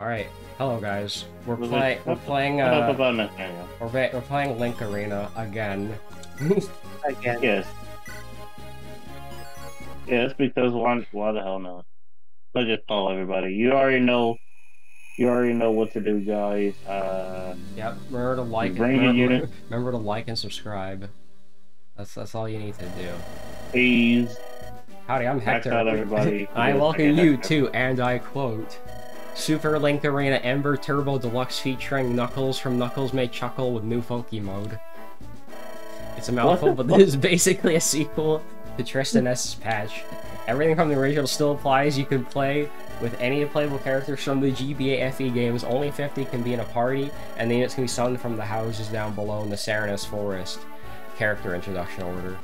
Alright, hello guys. We're Was play it- we're playing What uh about Nathaniel? we're, we're playing Link Arena again. Again. Yes. Yeah, it's because why, why the hell not? Let's just call everybody. You already know. You already know what to do, guys. Uh, yep, remember to like and Bring your remember, unit. remember to like and subscribe. That's that's all you need to do. please. Howdy, I'm Hector. out everybody. I welcome you to, and I quote, Super Link Arena Ember Turbo Deluxe featuring Knuckles from Knuckles May Chuckle with new funky mode. It's a mouthful, but this is basically a sequel to Tristan S.'s patch. Everything from the original still applies. You can play with any playable characters from the GBA FE games. Only 50 can be in a party, and the units can be summoned from the houses down below in the Serenes Forest character introduction order.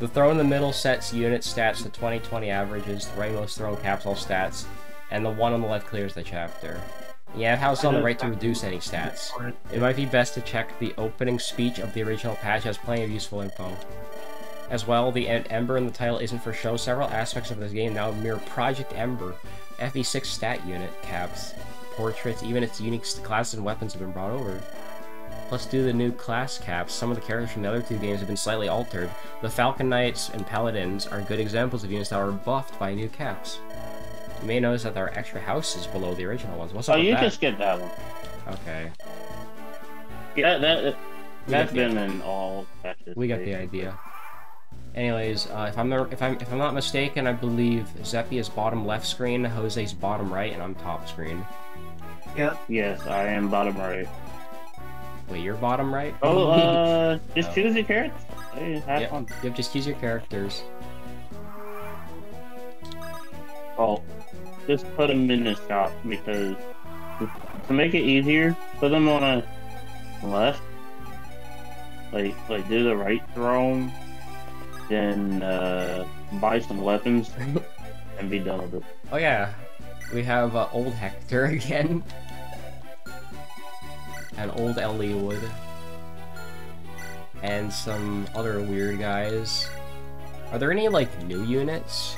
The throw in the middle sets unit stats to 2020 averages, the rightmost throw caps all stats, and the one on the left clears the chapter. You have houses on the right to reduce any stats. It might be best to check the opening speech of the original patch has plenty of useful info. As well, the em- Ember in the title isn't for show. Several aspects of this game now mirror Project Ember. FE6 stat unit, caps, portraits, even its unique classes and weapons have been brought over. Plus, due to the new class caps, some of the characters from the other two games have been slightly altered. The Falcon Knights and Paladins are good examples of units that were buffed by new caps. You may notice that there are extra houses below the original ones. What's Oh, up with you that? can skip that one. Okay, Yeah, that We that's been in all patches. we got the idea. Anyways, uh, if I'm not, if I'm if I'm not mistaken, I believe Zeppy is bottom left screen, Jose's bottom right, and I'm top screen. Yep. Yes, I am bottom right. Wait, you're bottom right? Oh, uh, just Oh. choose your character. Hey, have Yep. fun. Yep, just use your characters. Oh, just put them in the shop because to make it easier, put them on a left. Like, like do the right throne, then uh, buy some weapons and be done with it. Oh yeah, we have uh, old Hector again, and old Eliwood, and some other weird guys. Are there any like new units?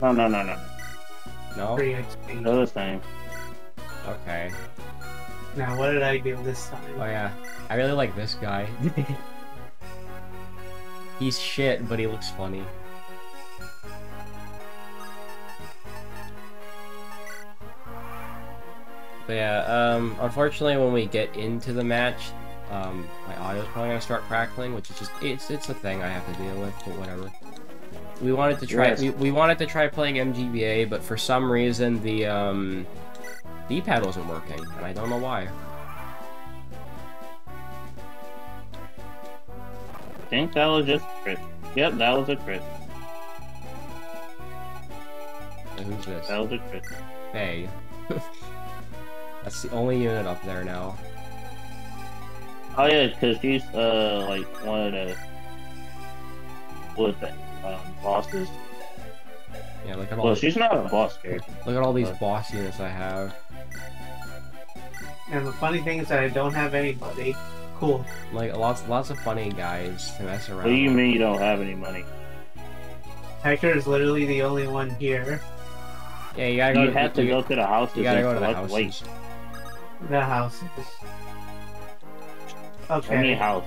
No, no, no, no. No. Free XP. They're the same. Okay. Now, what did I do this time? Oh yeah, I really like this guy. He's shit, but he looks funny. But yeah, um, unfortunately, when we get into the match, um, my audio's probably gonna start crackling, which is just it's it's a thing I have to deal with, but whatever. We wanted to try Yes. we, we wanted to try playing MGBA, but for some reason the um, D-pad wasn't working, and I don't know why. I think that was just a crit. Yep, that was a crit. Who's this? That was a crit. Fae. That's the only unit up there now. Oh yeah, because she's uh like one of the what the um, bosses. Yeah, look at all Well, she's not a boss character. look at all these boss units I have. And the funny thing is that I don't have anybody. Cool. Like lots lots of funny guys to mess around. What do you with. mean you don't have any money? Hector is literally the only one here. Yeah, you gotta go. You have to you, go to the houses You gotta go to the select weight. houses. The houses. Okay. Any house.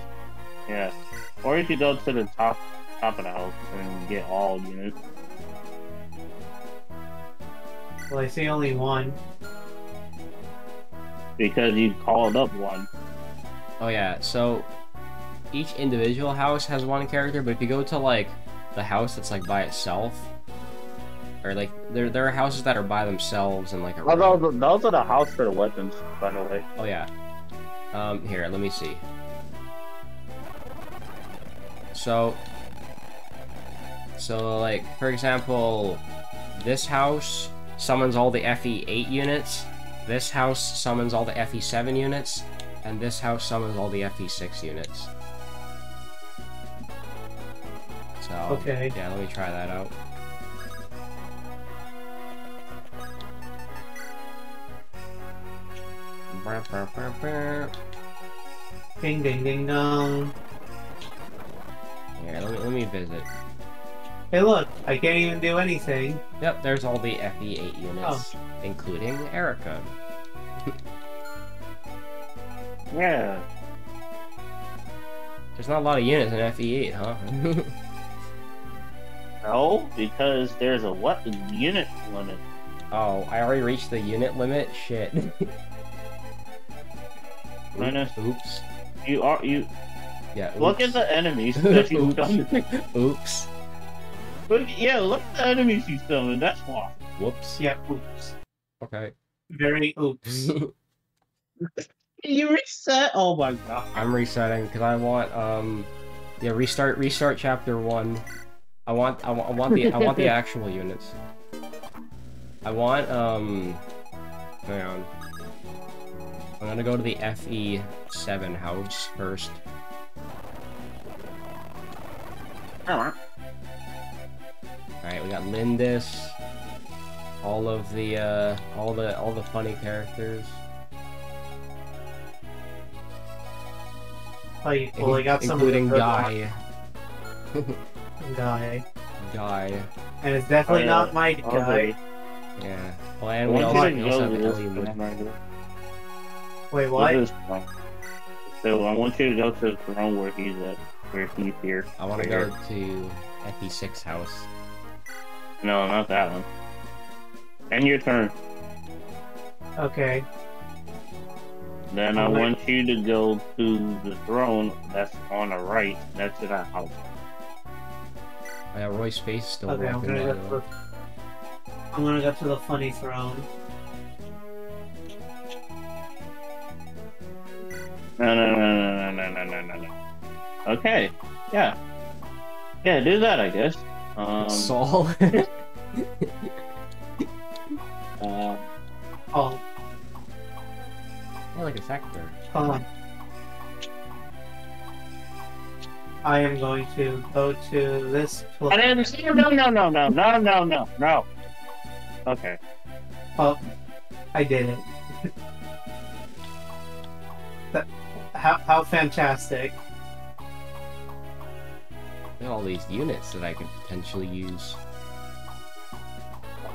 Yeah. Or if you could go to the top top of the house and get all units. Well, I see only one. Because you called up one. Oh yeah, so each individual house has one character, but if you go to like the house that's like by itself, or like there there are houses that are by themselves and like a Oh, those, those are the house for the weapons, by the way. Oh yeah. Um, here, let me see. So, so like for example, this house summons all the FE8 units. This house summons all the FE7 units, and this house summons all the FE6 units. So, Okay. yeah, let me try that out. Ding ding ding dong. Here, let me let me visit. Hey, look, I can't even do anything. Yep, there's all the FE8 units, oh. including Erica. Yeah. There's not a lot of units in FE8, huh? No, because there's a what unit limit. oh, I already reached the unit limit? Shit. Minus- Oops. You are you Yeah, look at the enemies that you Oops. summoned. Oops. Look, yeah, look at the enemies you summoned. That's why. Whoops. Yeah, oops. Okay. Very oops. You reset. Oh my god. I'm resetting because I want um yeah restart restart chapter one. I want I, I want the I want the actual units. I want um hang on. I'm gonna go to the FE seven house first. Alright. Alright, we got Lindis. All of the uh all the all the funny characters. Oh, you well, I got some of the including Guy. Guy. Guy. And it's definitely Oh, yeah. not my Oh, guy. wait. Yeah. Well and I we want also, you we to also go have to Eliwood. one right here. Wait, Look what? at this one. So I want you to go to the throne where he's at, where he's here. I want to go to FE6 house. No, not that one. And your turn. Okay. Then I Alright. want you to go to the throne that's on the right next to that house. Oh, yeah, Roy Space is still Okay, I'm gonna go to the, I'm gonna go to the funny throne. No, no, no, no, no, no, no, no, no. Okay. Yeah. Yeah, do that, I guess. Um, Saul. uh, Oh, yeah, like a sector. hold. I am going to go to this I place. didn't. No, no, no, no, no, no, no, no. Okay. Oh, I did it. How, how fantastic. Look at all these units that I could potentially use.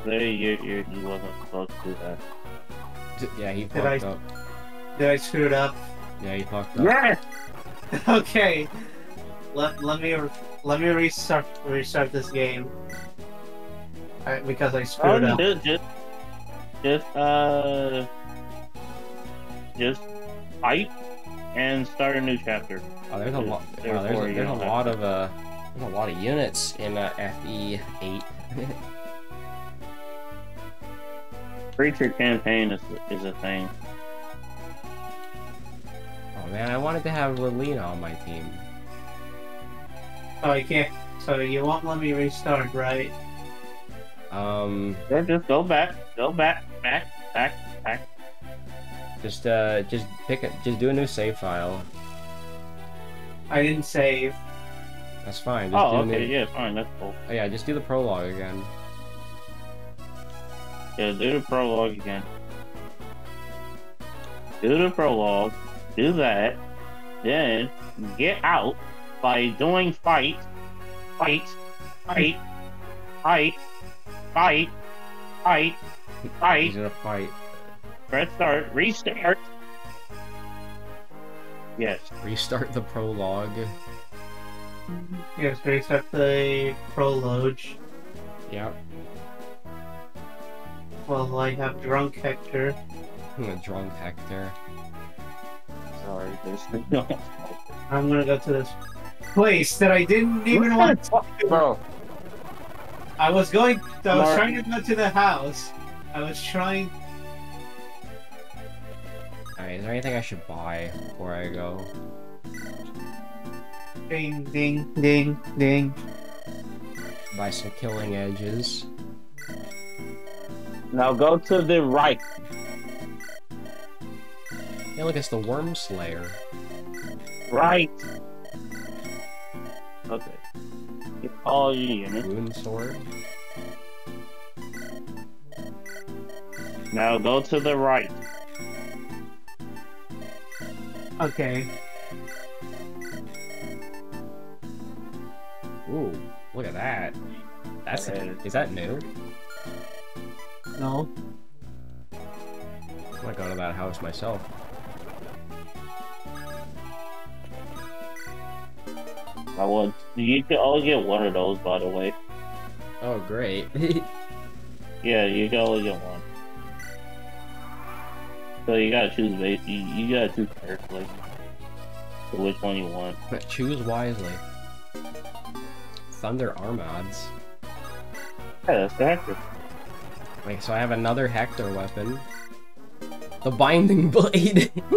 There, you, you, you wasn't supposed to do that. D- Yeah, he Did fucked I- up. Did I screw it up? Yeah, he fucked up. Yes. okay. Let, let me let me restart restart this game. I, because I screwed Oh, up. just, just, just, uh, just fight and start a new chapter. Oh, there's a lot. there's Wow, there's four, a, there's a lot of uh, there's a lot of units in uh, FE8. Creature campaign is is a thing. oh man, I wanted to have Lilina on my team. Oh, you can't. So you won't let me restart, right? Um, So just go back, go back, back, back, back. just uh, just pick it. Just do a new save file. I didn't save. That's fine. Just Oh, okay, new... yeah, fine, that's cool. Oh, yeah, just do the prologue again. Yeah, do the prologue again. Do the prologue, do that, then get out by doing fight, fight, fight, fight, fight, fight, He's gonna fight. press start, restart. Yes. Restart the prologue. Yes, restart the prologue. Yep. Well, I have drunk Hector. The drunk Hector. Sorry, there's no. I'm gonna go to this place that I didn't even want. to. Bro, I was going. I was Mark. trying to go to the house. I was trying. Alright, is there anything I should buy before I go? Ding, ding, ding, ding. Buy some killing edges. now go to the right. Hey, look, it's the Wyrmslayer. Right. Okay. Get all your units. Rune Sword. Now go to the right. Okay. Ooh, look at that. That's Okay. is that new? No. I'm gonna go to that house myself. I would. You can only get one of those, by the way. Oh, great. Yeah, you can only get one. So you gotta choose base. You, you gotta choose carefully. So which one you want. But choose wisely. Thunder Armads. Yeah, that's the Hector. Wait, so I have another Hector weapon. The Binding Blade!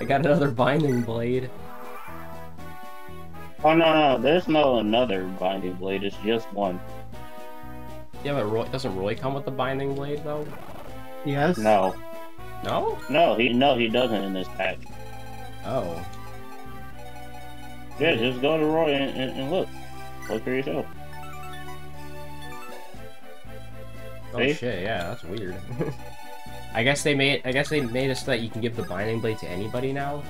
I got another Binding Blade. Oh no, no, there's no another binding blade. It's just one. Yeah, but Roy, doesn't Roy come with the Binding Blade, though? Yes. No, No? no, he no, he doesn't in this pack. Oh. Yeah, just go to Roy and, and, and look. Look for yourself. Oh See? shit, yeah, that's weird. I guess they made I guess they made it so that you can give the Binding Blade to anybody now?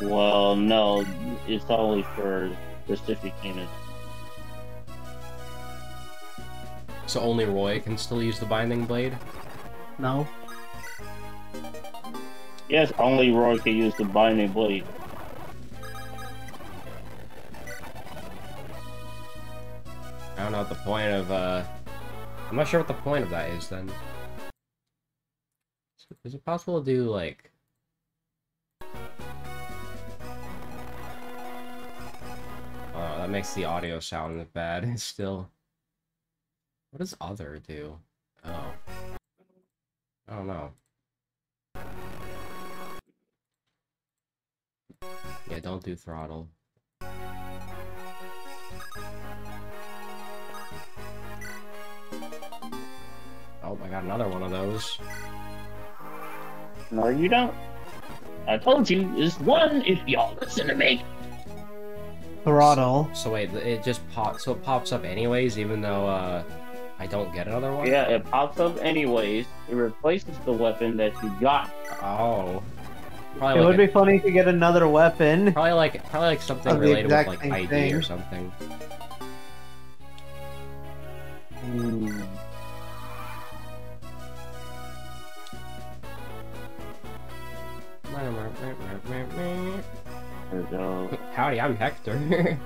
Well, no, it's only for specific units. So only Roy can still use the Binding Blade? No. Yes, only Roy can use the binding blade. I don't know what the point of, uh... I'm not sure what the point of that is, then. Is it possible to do, like... Oh, that makes the audio sound bad, still. What does other do? Oh. I don't know. Yeah, don't do throttle. Oh, I got another one of those. No, you don't. I told you, it's one if y'all listen to me. Throttle. So wait, it just pops. So it pops up anyways, even though uh, I don't get another one. Yeah, it pops up anyways. It replaces the weapon that you got. Oh. It Probably would like, be funny to get another weapon. probably like probably like something Of the related with exact like same ID or thing. something. There we go. Howdy, I'm Hector.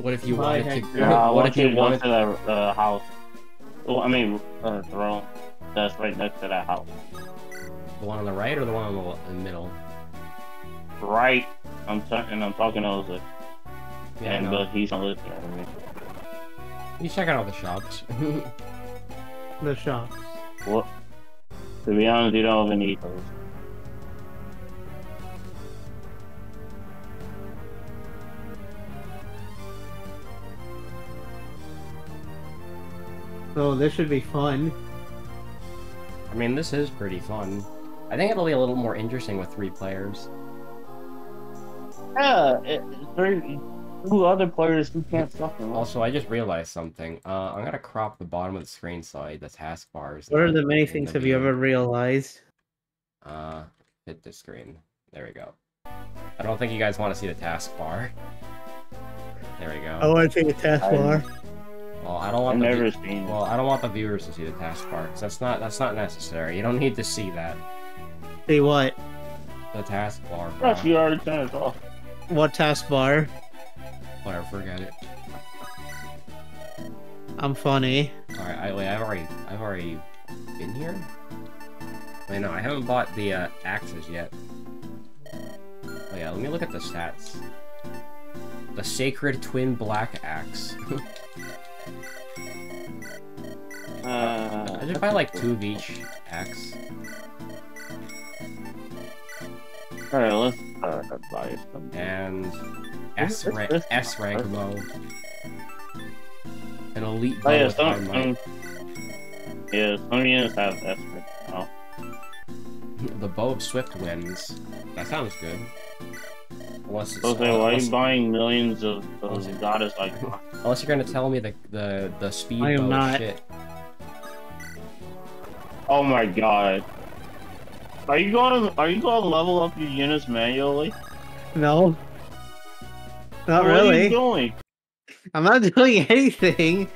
what if you Bye, wanted to? Hector. Yeah, what if you you to go wanted? to the uh, house. Oh, I mean, uh, throne. That's right next to that house. The one on the right or the one on the, in the middle? Right. I'm talking. I'm talking to Jose, Yeah, and no. but uh, he's not listening to me. You check out all the shops. The shops. What? To be honest, you don't even need those. So this should be fun. I mean, this is pretty fun. I think it'll be a little more interesting with three players. Yeah, it, there two other players who can't fucking lost. Also, I just realized something. Uh, I'm gonna crop the bottom of the screen so I, the taskbar is. What are the many things have you ever realized? Uh, hit the screen. There we go. I don't think you guys want to see the taskbar. There we go. I want to take a taskbar. Well, I don't I've want the never seen. well, I don't want the viewers to see the taskbar because that's not that's not necessary. You don't need to see that. See what? The taskbar. Plus, bro. you already turned it off. What taskbar? Whatever, forget it. I'm funny. All right, I, wait, I've already I've already been here. Wait, no, I haven't bought the uh, axes yet. Oh yeah, let me look at the stats. The Sacred Twin Black Axe. Uh, I just buy like two of each axe. Alright, let's uh, buy some. and S rank, S rank bow. An elite Oh bow yeah, with some, might. some yeah, some units have S rank now. The bow of swift winds. That sounds good. Unless it's So say, why are you buying millions of those Okay. goddess like? unless you're gonna tell me the the the speed I am bow not. shit. Oh my god. Are you going? to Are you going to level up your units manually? No. Not what are you really. doing? I'm not doing anything.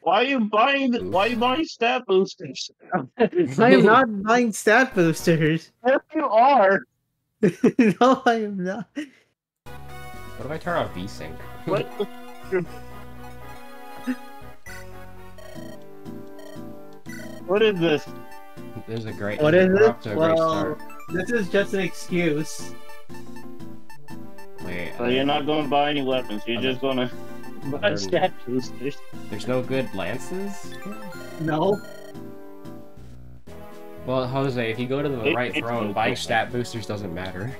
Why are you buying? the- Why are you buying stat boosters? I am not buying stat boosters. Yes, you are. no, I am not. What if I turn on VSync? What? what is this? There's a great. What is it? off to a great Well, start. this is just an excuse. Wait, So you're not going to buy any weapons. You're just going to buy stat boosters. there's no good lances. No. Well, Jose, if you go to the It- right it's throne, okay. buying stat boosters doesn't matter.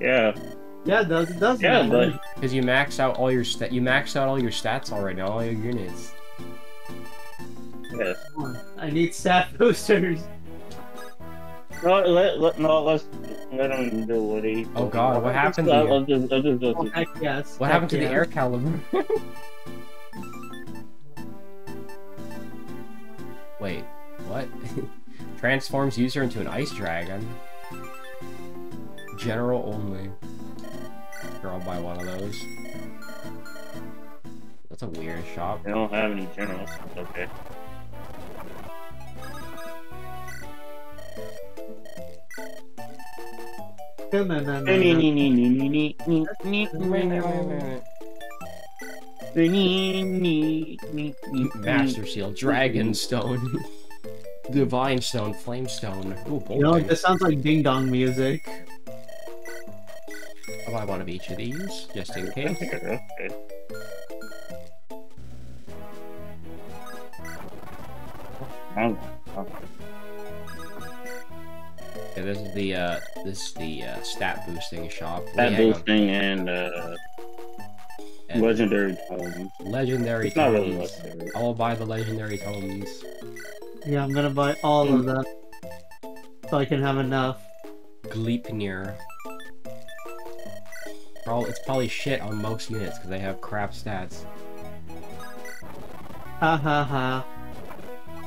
Yeah. Yeah, it does. It does Yeah, matter. Because you max out all your stat, you max out all your stats already, all your units. Yes. I need stat boosters. No, let, let, no, let's let him do what he. Oh God, what happened to Let's, you? let's just, let's just go Oh, heck yes. What heck happened to the air caliber? Wait, what? Transforms user into an ice dragon. General only. Sure, I'll buy one of those. That's a weird shop. They don't have any generals. Okay. Master Seal, Dragon Stone, Divine Stone, Flame Stone. Ooh, You know, this sounds like ding dong music. I'll buy one of each of these, just in case. Okay. Oh, Yeah, this is the uh, this is the uh, stat boosting shop. Stat Hang boosting and uh, And legendary tomes. legendary It's not really tomes. legendary. I'll buy the legendary tomes. Yeah, I'm gonna buy all of them. So I can have enough. Gleipnir. Probably, it's probably shit on most units because they have crap stats. Ha ha ha.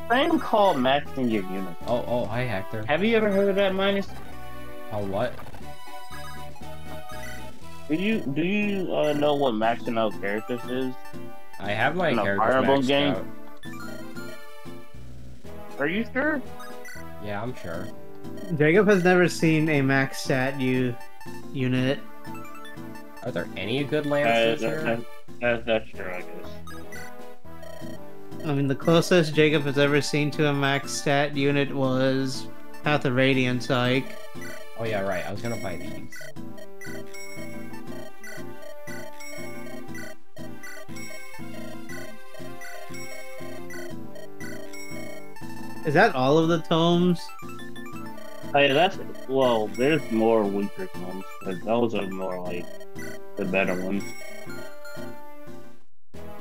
Same call maxing your unit. Oh, oh, hi Hector. Have you ever heard of that, Minus? Oh, what? Do you do you uh, know what maxing out characters is? I have my In a characters Fire maxed game? out. Are you sure? Yeah, I'm sure. Jacob has never seen a max stat you unit. Are there any good Uh, lances that, here? that, that, that's true, I guess. I mean, the closest Jacob has ever seen to a max stat unit was Path of Radiance Ike. Oh yeah, right. I was gonna buy these. Is that all of the tomes? Oh, hey, that's well. There's more weaker ones, but those are more like the better ones.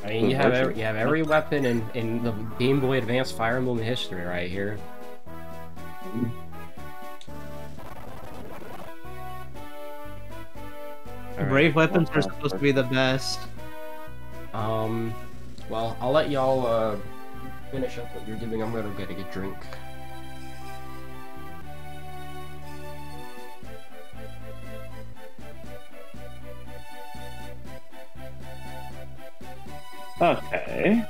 I mean, you have every, you have every weapon in in the Game Boy Advance Fire Emblem history right here. Alright, Brave weapons are supposed to be the best. Um, well, I'll let y'all uh finish up what you're doing. I'm gonna go get a drink. Okay.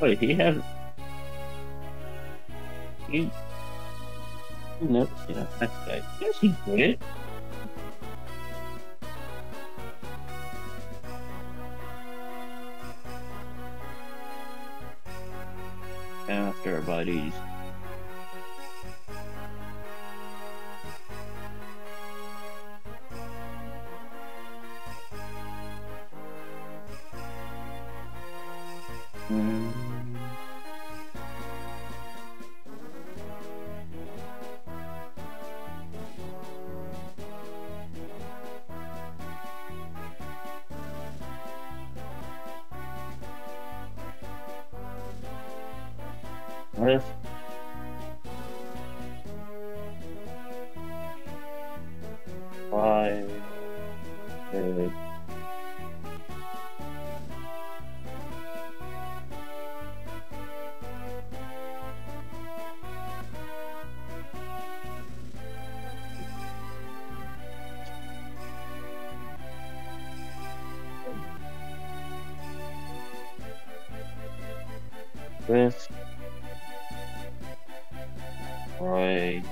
Wait, he has. He. seen a nice guy. Yes, he did. After buddies. Five six This. Right.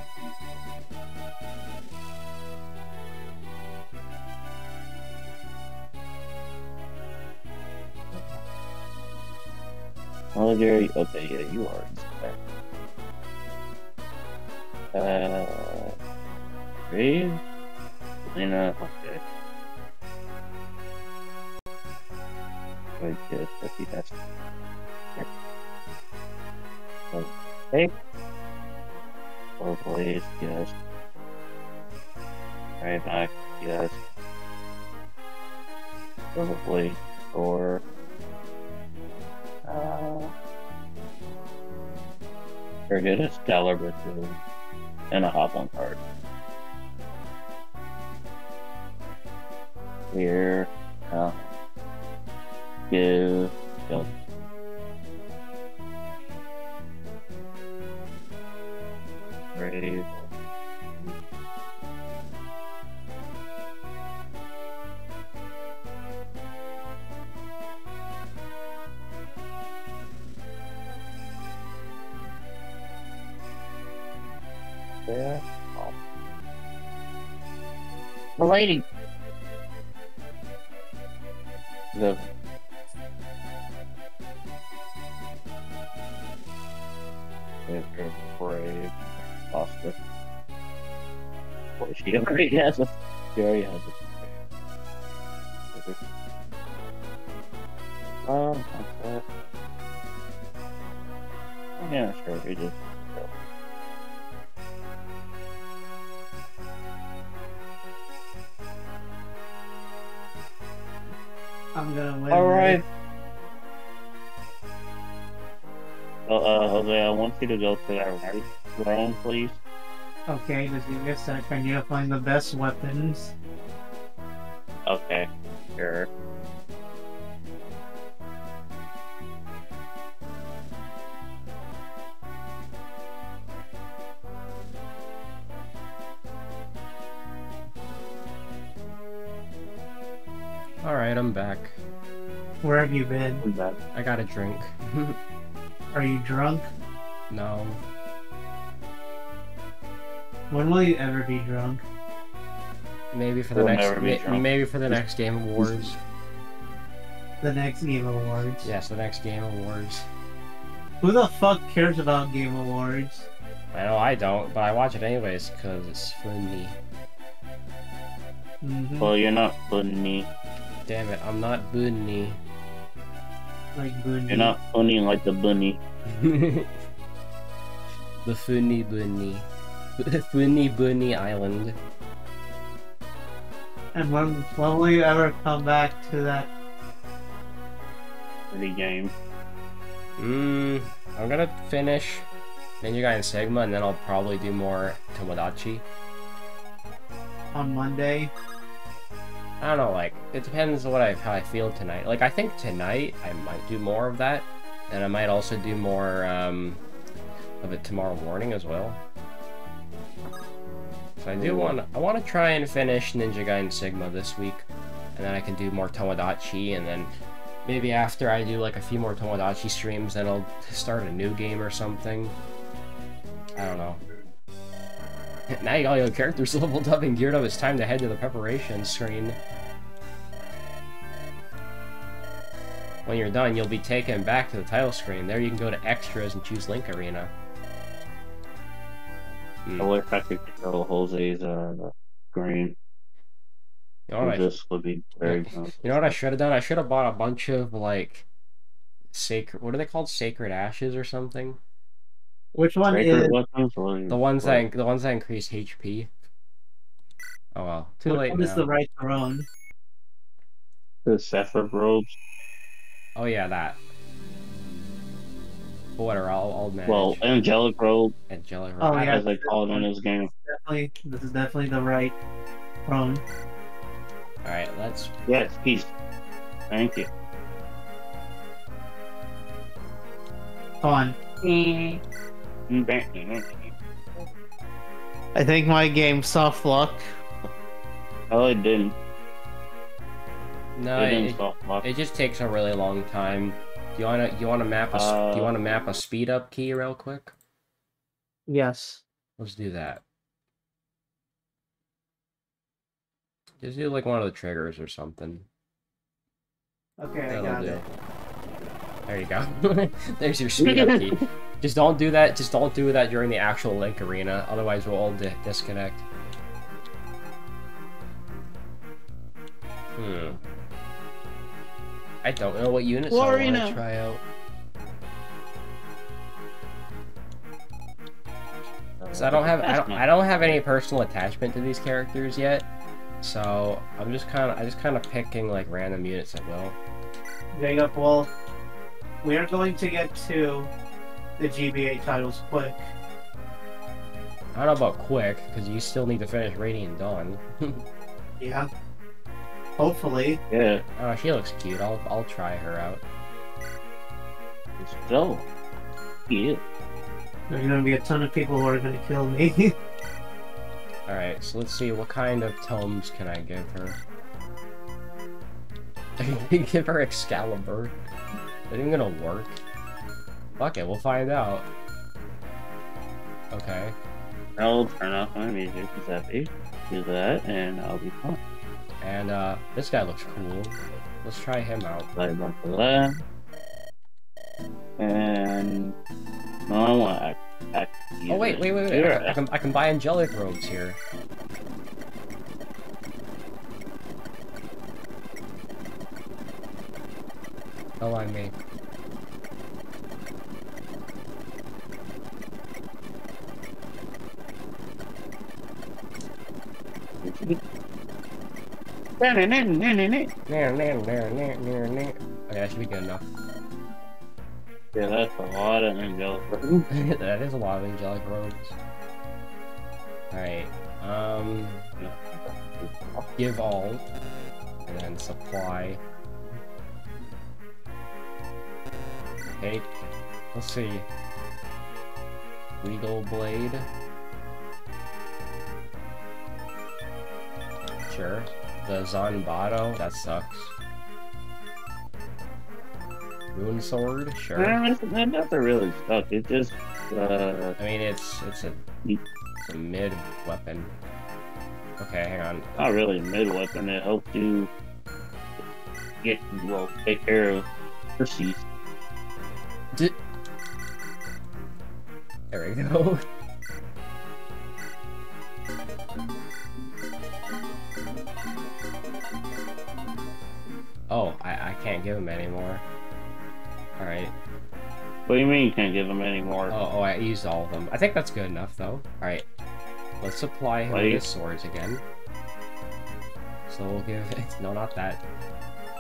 Military. Okay, yeah, you are. Uh, Brave? Lena, okay. Wait, yes, I see that's. Okay. Forblaze, yes. Right back, yes. Probably or uh forget a stellar two and a Hoplon Guard. Here, uh, give, lady. The. Brave. Oscar. Boy, she already has a. She already has a. you to go to that right throne, please. Okay, just give me a sec. I need to find the best weapons. Okay, sure. Alright, I'm back. Where have you been? I'm back. I got a drink. Are you drunk? No. When will you ever be drunk? Maybe for the We'll next never be ma- drunk. maybe for the next Game Awards. The next Game Awards. Yes, the next Game Awards. Who the fuck cares about Game Awards? I know I don't, but I watch it anyways because it's funny. hmm Well, you're not funny. Damn it, I'm not bunny. Like Bundy. You're not funny like the bunny. the funny bunny. funny bunny island. And when, when will you ever come back to that? Pretty game. Mmm, I'm gonna finish Ninja Gaiden Sigma and then I'll probably do more Tomodachi. on Monday? I don't know, like, it depends on what I, how I feel tonight. Like, I think tonight I might do more of that, and I might also do more, um, of it tomorrow morning as well. So I do want, I want to try and finish Ninja Gaiden Sigma this week, and then I can do more Tomodachi, and then maybe after I do, like, a few more Tomodachi streams, then I'll start a new game or something. I don't know. Now you all your characters leveled up and geared up, it's time to head to the preparation screen. When you're done, you'll be taken back to the title screen. There you can go to extras and choose Link Arena. Hmm. I wish I could control Jose's uh, screen. You know what I, This would be very you know what I should have done? I should have bought a bunch of, like, sacred, what are they called? Sacred Ashes or something? Which one Sacred is? weapons or The ones that, the ones that increase HP. Oh well, too Which late one is the right throne? the Seraph robes. Oh yeah, that. But whatever, I'll, I'll manage. Well, angelic robe, Angelic Oh, Rock. yeah. as they call it in this game. Definitely, this is definitely the right throne. Alright, let's Yes, peace. Thank you. Come on. Mm, I think my game soft luck. Oh, it didn't. No, it didn't it, soft lock. it just takes a really long time. You wanna you wanna map a s- do you Uh, wanna map a speed up key real quick? Yes. Let's do that. Just do like one of the triggers or something. Okay, I That'll got do. it. There you go. There's your speed up key. Just don't do that. Just don't do that during the actual Link arena. Otherwise, we'll all di disconnect. Hmm. I don't know what units I want Florina. to try out. So I don't have I don't, I don't have any personal attachment to these characters yet. So I'm just kind of I just kind of picking like random units at will. Hang up, well, we are going to get to the GBA titles quick. I don't know about quick because you still need to finish Radiant Dawn. Yeah. Hopefully. Yeah, Oh, she looks cute. I'll I'll try her out. it's so cute. There's gonna be a ton of people who are gonna kill me. All right, so let's see what kind of tomes can I give her. i give her Excalibur. Is that even gonna work? Fuck it, we'll find out. Okay. I'll turn off my music because happy. Do that, and I'll be fine. And uh, this guy looks cool. Let's try him out. Play a bunch of that. And no, I want to act. Oh wait, wait, wait, wait! I, I can I can buy angelic robes here. Don't mind me. Okay, that should be good enough. Yeah, that's a lot of angelic. that is a lot of angelic robes. Alright, um, give all, and then supply. Take, let's see, Regal Blade. Sure. The Zanbato, that sucks. Rune Sword, sure. That doesn't really suck. It just, uh, I mean, it's it's a it's a mid weapon. Okay, hang on. not really a mid weapon. It helps you get, well, take care of Perseus. D there we go. Oh, I, I can't give him anymore. Alright. What do you mean you can't give them any more? Oh, oh, I used all of them. I think that's good enough, though. Alright. Let's supply him with Wait. swords again. So we'll give it... No, not that.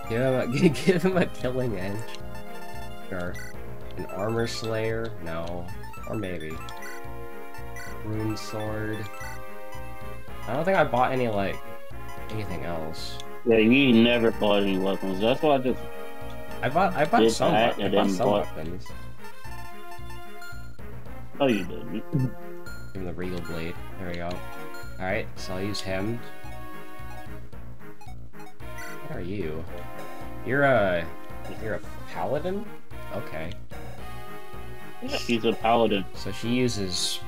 Give him a, give him a killing edge. Sure. An armor slayer? No. Or maybe. Rune sword. I don't think I bought any, like, anything else. Yeah, you never bought any weapons. That's why I just, I bought I bought some, I bought some bought- weapons. oh, you didn't. Give him the Regal Blade. There we go. Alright, so I'll use him. What are you? You're a... You're a paladin? Okay. She's a paladin. So she uses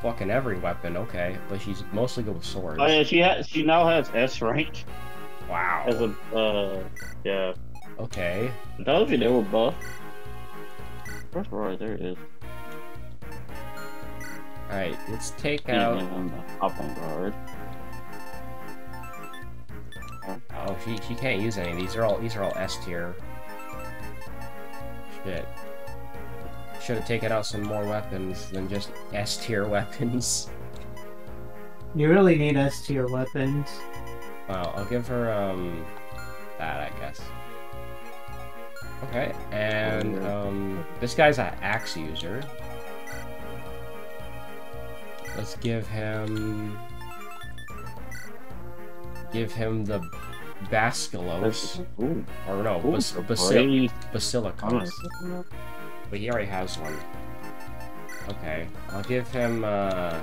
fucking every weapon, okay. But she's mostly good with swords. Oh yeah, she has. She now has S rank Wow. as a. Uh, yeah. Okay. That told you they were buff. Where's Roy? There it is. Alright, let's take Yeah, out... on the Hoplon Guard. Oh, she, she can't use any. These are all these are all S tier. Shit. Should have taken out some more weapons than just S tier weapons. You really need S tier weapons. Wow, I'll give her um that I guess. Okay, and um this guy's an axe user. Let's give him give him the Basculos. Ooh, Or no, ooh, Bas- Basil- Basilikos. But he already has one. Okay, I'll give him uh,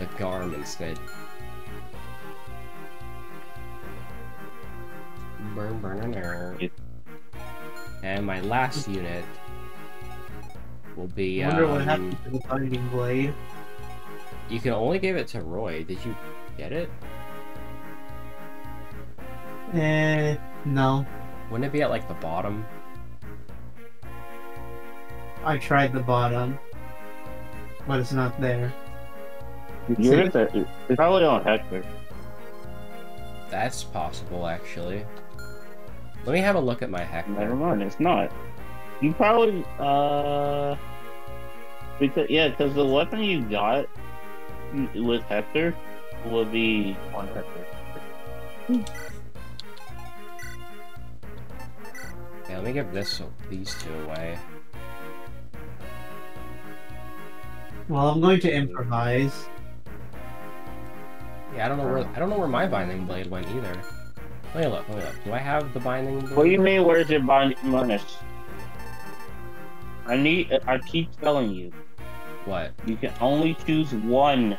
the Garm instead. Burn, burn, burn, burn. And my last unit will be. I wonder um, what happened to the binding blade. You can only give it to Roy. Did you get it? Eh, no. Wouldn't it be at like the bottom? I tried the bottom, but it's not there. You're at the, it's probably on Hector. That's possible, actually. Let me have a look at my Hector. Never mind, it's not. You probably uh because yeah, because the weapon you got with Hector will be on Hector. Yeah, let me give this these two away. Well, I'm going to improvise. Yeah, I don't know where I don't know where my binding blade went either. Let me look. Let me look. Do I have the binding blade? What do you mean? Where's your binding bonus? I need. I keep telling you, What? you can only choose one.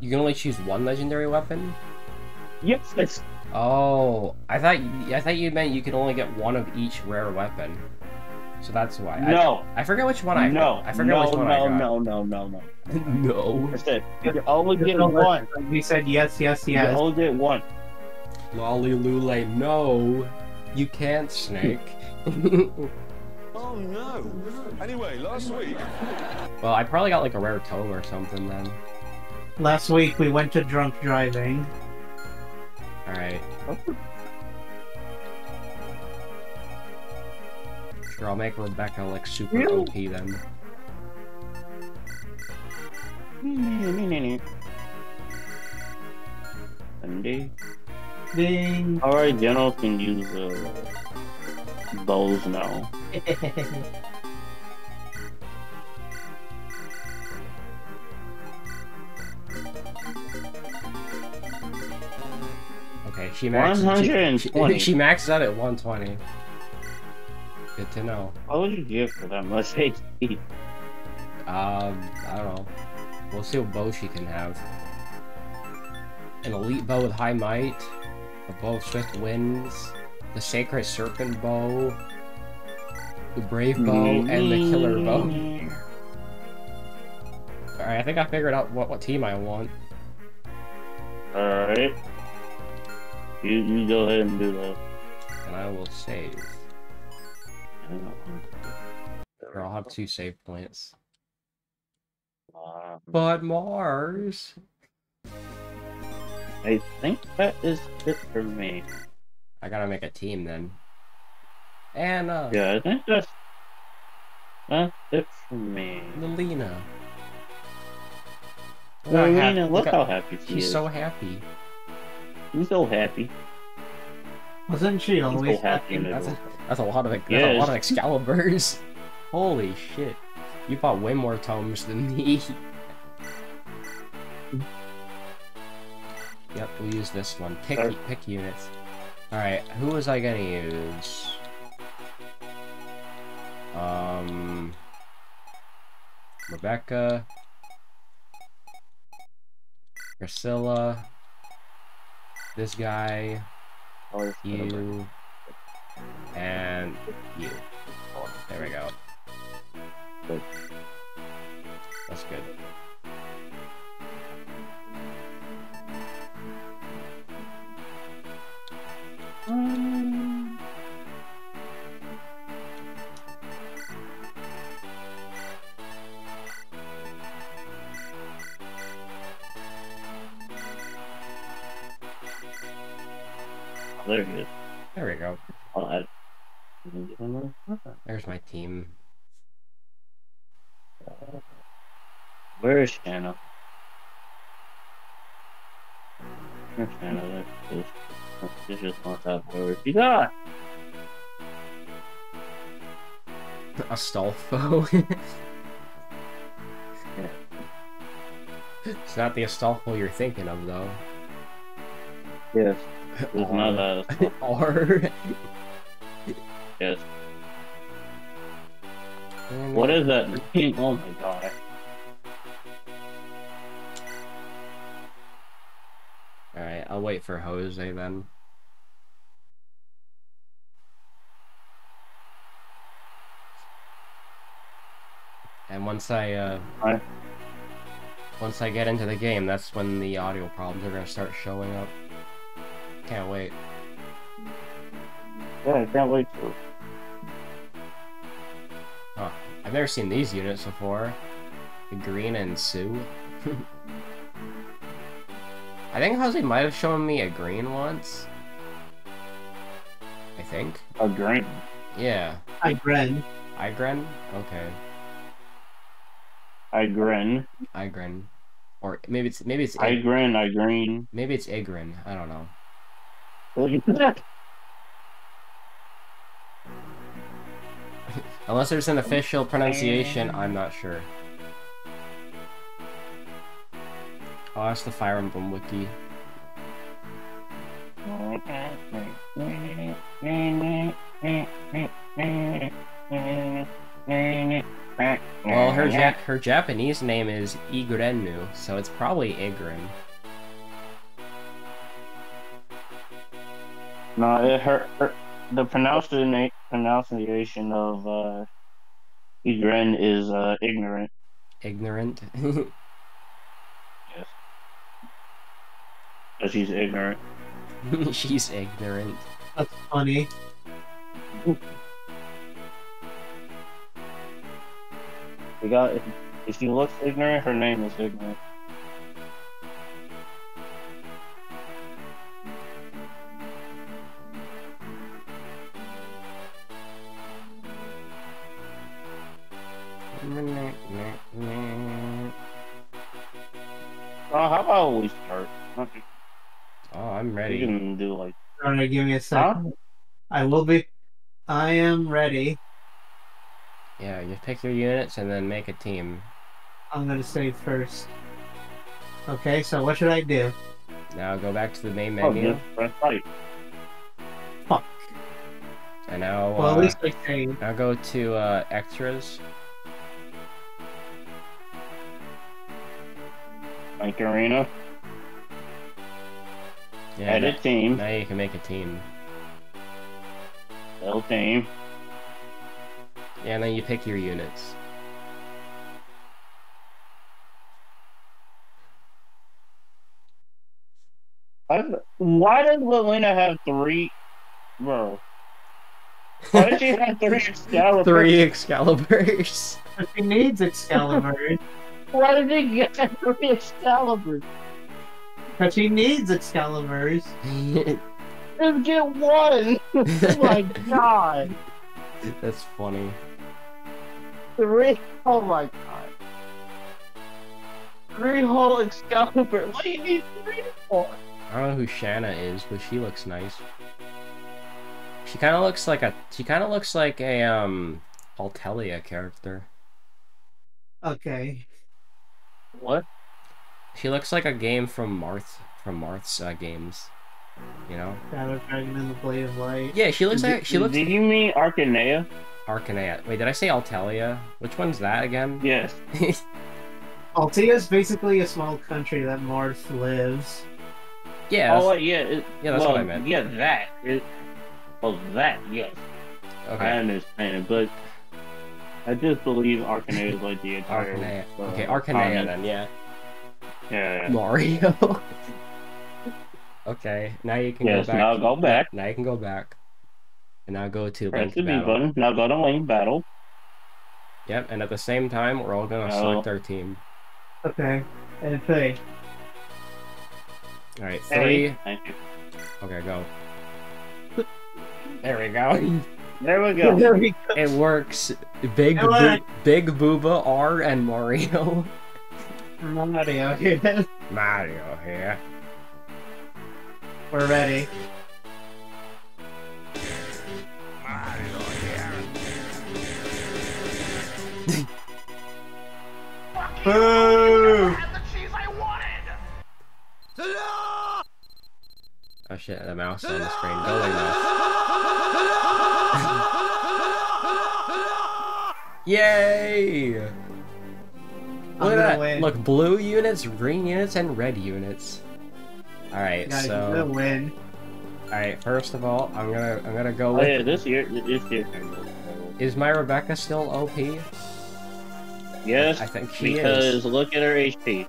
You can only choose one legendary weapon. Yes, it's Oh, I thought I thought you meant you could only get one of each rare weapon. So that's why. No, I, forget which one I no, I forget no, which one no, I got. no, no, no, no. no. I said you can only get one. We said yes, yes, You yes. only get one. Lolly Lule, no. You can't, Snake. Oh no! Anyway, last week. well, I probably got like a rare tome or something then. Last week we went to drunk driving. Alright. Sure, I'll make Rebecca like super Really? OP then. Sunday. Ding. Alright, generals can use uh, bows now. Okay, she maxes. She, 120. she, she maxes out at 120. Good to know. What would you give for that much HP? Um, I don't know. We'll see what bow she can have. An elite bow with high might, of swift winds, the sacred serpent bow, the brave bow, and the killer bow. Alright, I think I figured out what, what team I want. Alright. You, you go ahead and do that. And I will save. Or I'll have two save points. Uh, But Mars! I think that is it for me. I gotta make a team then. And, uh, Yeah, I think that's that's it for me. Lilina. Well, Look how look look how how- happy she She's is. so happy. She's so happy. Wasn't she so always happy happy? That's a, that's a lot of that's a lot of Excaliburs. Holy shit! You bought way more tomes than me. yep, we'll use this one. Pick pick units. All right, who was I gonna use? Um, Rebecca, Priscilla, this guy, Oh, you, and you. There we go. That's good. There he is. There we go. I'll add. There's my team. Where is Shanna? Where's Shanna? There she is. She just wants out where she got. Astolfo. it's not the Astolfo you're thinking of, though. Yes. There's R. not a R. yes. What is that? oh my god. Alright, I'll wait for Jose then. And once I, uh, once I get into the game, that's when the audio problems are gonna start showing up. Can't wait. Yeah, I can't wait to. I've never seen these units before. The Green and Sue. I think Jose might have shown me a green once. I think. A green. Yeah. I grin. Igren? Okay. I grin. Igren. Or maybe it's maybe it's I Ig- grin. I green. maybe it's Igren. I don't know. Unless there's an official pronunciation, I'm not sure. Oh, that's the Fire Emblem wiki. Well, her ja- her Japanese name is Igrenu, so it's probably Igren. No, it her, her the pronunciation pronunciation of uh Igren is uh ignorant. Ignorant. Yes. But she's ignorant. She's ignorant. That's funny. We got if, if she looks ignorant, her name is ignorant. Oh, how about we start? Okay. Oh, I'm We ready. can do like Alright, give me a huh? second. I will be. I am ready. Yeah, you pick your units and then make a team. I'm gonna save first. Okay, so what should I do? Now go back to the main Oh, menu, just press right. Fuck. and now Well, at uh, least I saved. now go to uh, extras. Like arena. Yeah, Edit team. now you can make a team. L team. Yeah, and then you pick your units. I've, why does Lilina have three? Bro. Why does she have three Excalibur? Three Excaliburs. She needs Excalibur. Why did he get three Excalibur? but he needs Excaliburs. Just get one! oh my god! That's funny. Three? Oh my god. Three whole Excalibur. What do you need three for? I don't know who Shanna is, but she looks nice. She kind of looks like a. She kind of looks like a um, Altelia character. Okay. What? She looks like a game from Marth from Marth's uh, games. You know? Shadow Dragon and the Blade of Light. Yeah, she looks like she looks Did you mean Archanea? Archanea. Wait, did I say Altelia? Which one's that again? Yes. Altea is basically a small country that Marth lives. yeah. Oh, that's- yeah. It, Yeah, that's well, what I meant. Yeah, that. It, well, that, yes. Okay. I understand, but I just believe Archanea is like the entire. Archanea. uh, Okay, Archanea continent. then. Yeah. Yeah, yeah. Mario. okay, now you can Yes, go back. now go back. Now you can go back. And now go to Press Link the B Battle. button. Now go to lane battle. Yep, and at the same time, we're all gonna Oh. select our team. Okay. And three. Alright, Hey. three. Thank you. Okay, go. There we go. There we go. There we go. It works. Big, It Boo- worked. Big Booba R and Mario. Mario here. Mario here. We're ready. Mario here. Boo! Oh shit, the mouse on the screen. Go away, mouse. Yay! Look I'm at gonna that. win. Look, blue units, green units, and red units. Alright, so... you're gonna win. alright, first of all, I'm gonna I'm gonna go Oh with yeah, this year, this year. Is my Rebecca still OP? Yes, I think she because is. look at her HP.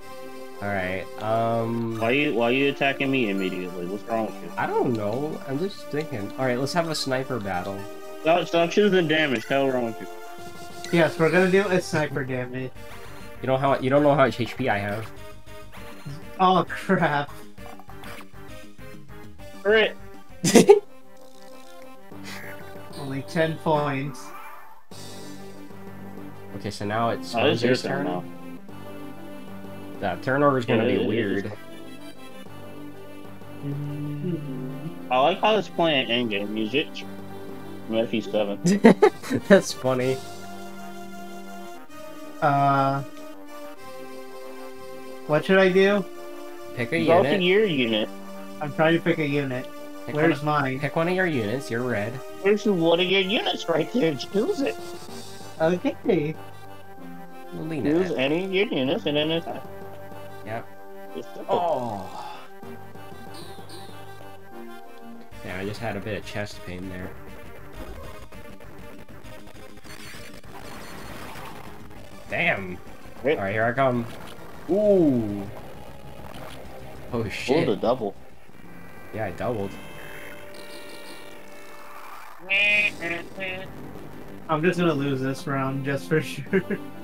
Alright, um... Why are, you why are you attacking me immediately? What's wrong with you? I don't know. I'm just thinking. Alright, let's have a sniper battle. Stop, stop choosing damage. Hell wrong with you? Yes, we're gonna do a sniper damage. You know how you don't know how much HP I have. Oh crap. Crit. Only 10 points. okay, so now it's Oh, your Rose's turn turn. now. That turnover is gonna be it- it weird. I like how it's playing endgame music. from FE7. That's funny. Uh. What should I do? Pick a Go to unit. your unit. I'm trying to pick a unit. Pick Where's one, mine? pick one of your units. You're red. There's one of your units right there. Choose it. Okay. Lena. Choose any of your units and then attack. Yep. It's simple. Oh. Yeah, I just had a bit of chest pain there. Damn. Alright, here I come. Ooh. Oh Pull shit. the double. Yeah, I doubled. I'm just gonna lose this round just for sure.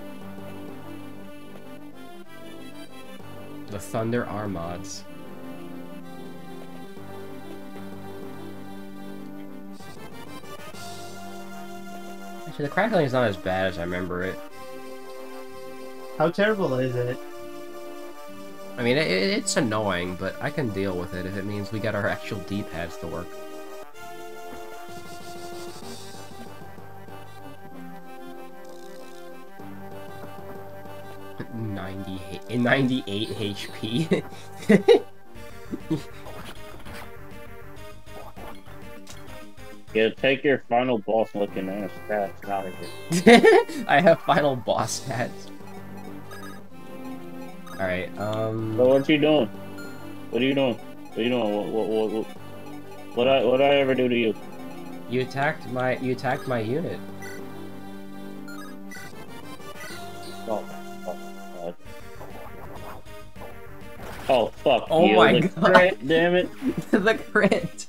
The Thunder Armads. Actually, the crackling is not as bad as I remember it. How terrible is it? I mean, it, it- it's annoying, but I can deal with it if it means we get our actual D-pads to work. Ninety H- ninety-eight HP. Yeah, take your final boss looking ass stats out of here. I have final boss stats. Alright, um... So what you doing? What are you doing? What are you doing? What what what what, what I what I ever do to you? You attacked my you attacked my unit. Oh, oh fuck Oh you, my the God. crit, damn it! the crit.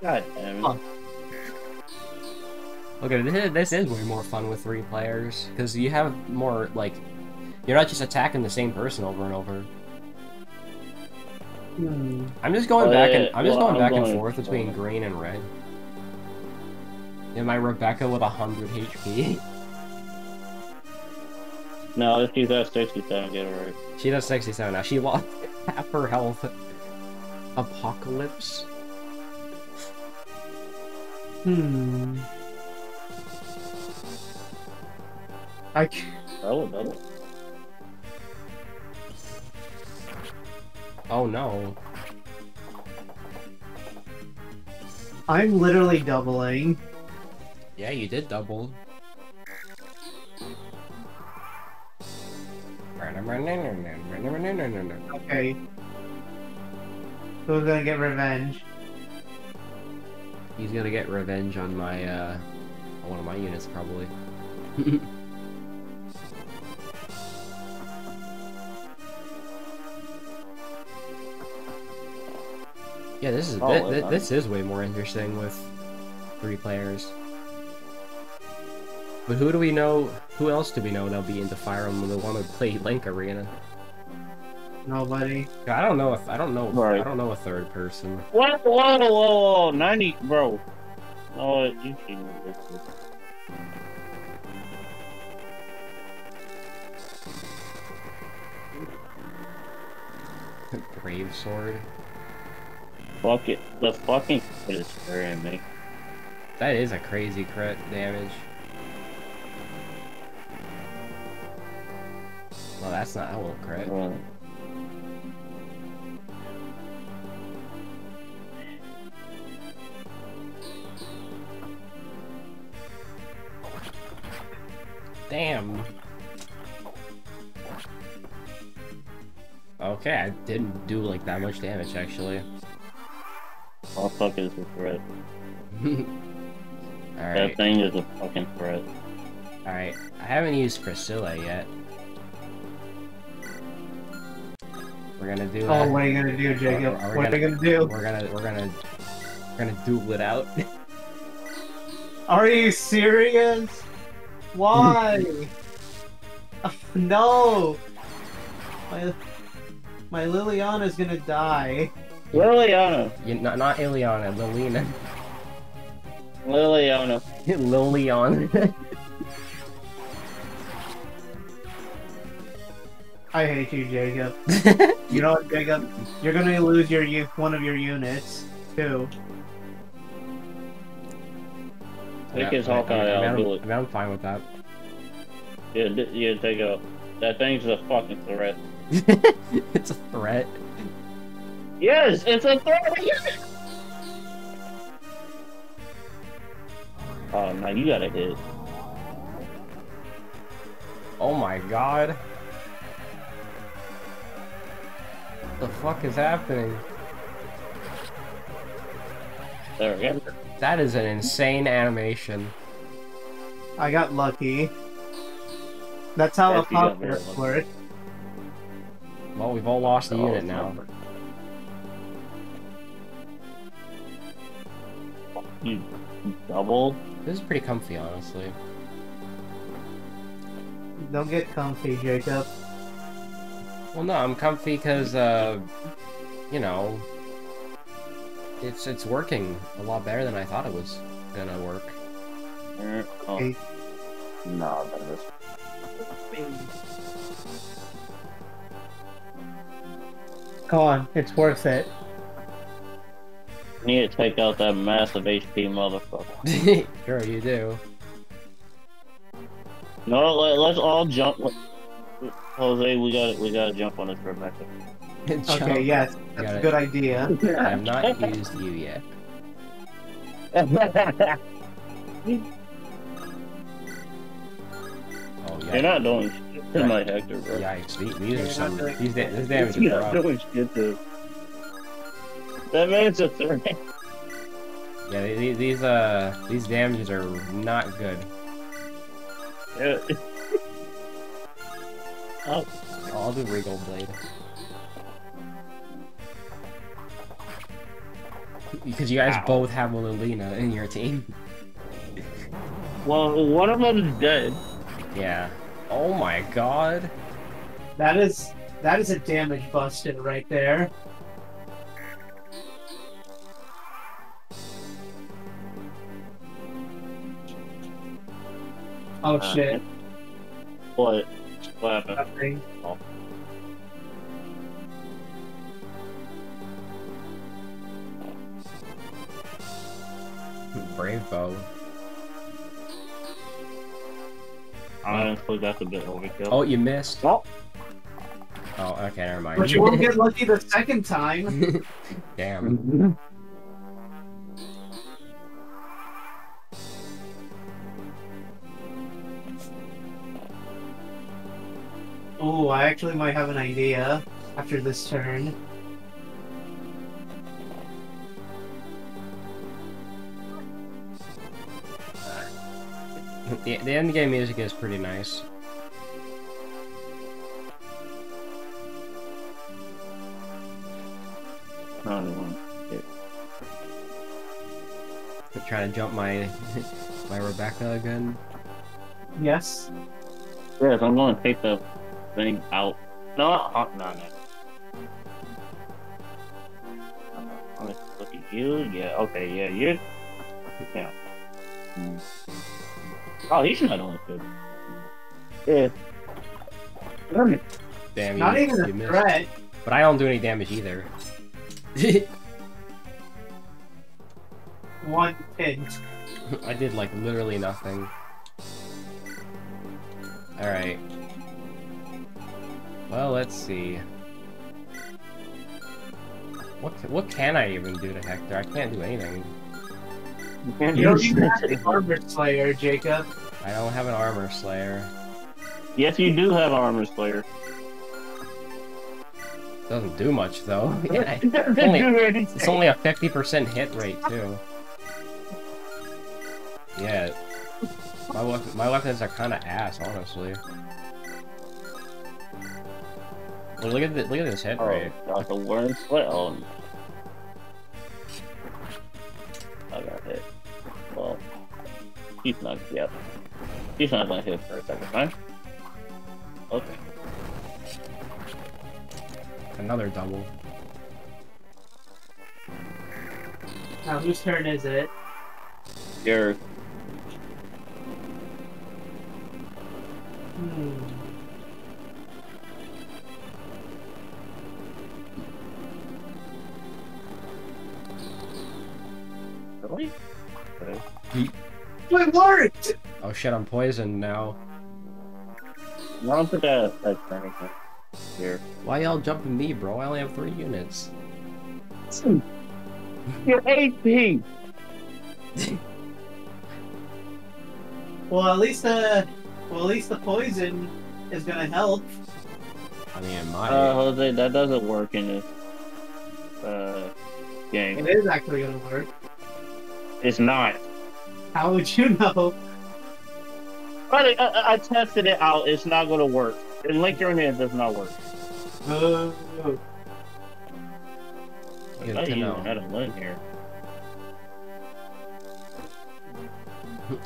God damn it! Oh. Okay, this, this is way more fun with three players because you have more like you're not just attacking the same person over and over. Hmm. I'm just going Oh, back yeah, and I'm just well, going I'm back and forth between green and red. Am I Rebecca with 100 HP. No, let's use sixty-seven. Get it right. she does 67 now. She lost half her health. Apocalypse. Hmm. I c- Double, double. Oh no. I'm literally doubling. Yeah, you did double. Okay. Who's gonna get revenge? He's gonna get revenge on my, uh, on one of my units, probably. yeah, this is Oh, thi- well, thi- then. this is way more interesting with three players. But who do we know? Who else do we know that'll be into Fire Emblem that want to play Link Arena? Nobody. I don't know if I don't know. Right. I don't know a third person. What? Whoa, whoa, whoa, ninety, bro. Oh, you can this. Brave Sword. Fuck it. The fucking crit is scaring me. That is a crazy crit damage. Well, that's not a little crit. Uh, Damn. Okay, I didn't do like that much damage actually. All fuck is a threat. That thing is a fucking threat. Alright, I haven't used Priscilla yet. We're gonna do Oh, a- what are you gonna do, Jacob? Are we What are you gonna- gonna do? We're gonna we're gonna we're gonna duel it out. Are you serious? Why? no! My, my Liliana's gonna die. Liliana. you, not not Ileana, Lilina. Liliana. Liliana. I hate you, Jacob. You know what, Jacob? You're gonna lose your u- one of your units too. Take his I- I- Hawkeye I mean, out, I'm- I mean, I'm fine with that. Yeah, yeah, take a. That thing's a fucking threat. it's a threat. Yes, it's a threat. Oh no, you gotta hit. Oh my god. The fuck is happening? There we go. That is an insane animation. I got lucky. That's how Yes, you got very apocalypse lucky. works. Well, we've all lost the Oh, unit now. You double. This is pretty comfy, honestly. Don't get comfy, Jacob. Well, no, I'm comfy because, uh, you know, it's it's working a lot better than I thought it was gonna work. Uh, Oh. Okay. No, that is. Come on, it's worth it. Need to take out that massive HP motherfucker. sure, you do. No, let, let's all jump. Jose, we got we got to jump on this Rebecca. Jump. Okay, yes, that's Got a good idea. I have not used you yet. Oh yeah. You're not doing shit to my Hector, bro. Yikes! These, these You're some. These da- this damage You're is not rough. doing shit to. That man's a threat. Yeah, these, these uh these damages are not good. Yeah. Oh, I'll do Regal Blade. Because you guys Ow. both have Lilina in your team. well, one of them's dead. Yeah. Oh my god. That is that is a damage busted right there. Oh Uh, shit. What? What happened? Nothing. Brave bow. Honestly, that's a bit overkill. Oh, you missed. Oh. Oh, okay, never mind. But you won't get lucky the second time. Damn. Oh, I actually might have an idea after this turn. the, the end game music is pretty nice. I don't even- I'm trying to jump my my Rebecca again. Yes. Yes, I'm going to take the thing out. No, no, no. I'm look at you. Yeah, okay, yeah, you're. Yeah. Oh, he's not on good. Yeah. Damn, Not you, even you a missed. threat. But I don't do any damage either. One hint. I did like literally nothing. Alright. Well, let's see. What what can I even do to Hector? I can't do anything. You can't don't even have the armor slayer, Jacob. I don't have an armor slayer. Yes, you do have armor slayer. Doesn't do much though. Yeah, It doesn't Only- do anything. it's only a 50% hit rate too. Yeah. My weapon, my weapons are kind of ass, honestly. Well, look at the, look at this hit Oh, rate. got the worm split. Oh, no. I got hit. Well, he's not. Yep. He's not gonna hit for a second time. Okay. Another double. Now whose turn is it? You're Hmm. Really. It worked! Oh shit, I'm poisoned now. I don't think I affect anything here. Why y'all jumping me, bro? I only have three units. You're AP. Well, at least the well, at least the poison is gonna help. I mean, it might. Uh, Jose, that doesn't work in this uh game. It is actually gonna work. It's not. How would you know? But I, I, I tested it out. It's not gonna work. And Link your it does not work. Oh, Good I to even know. had a Link here.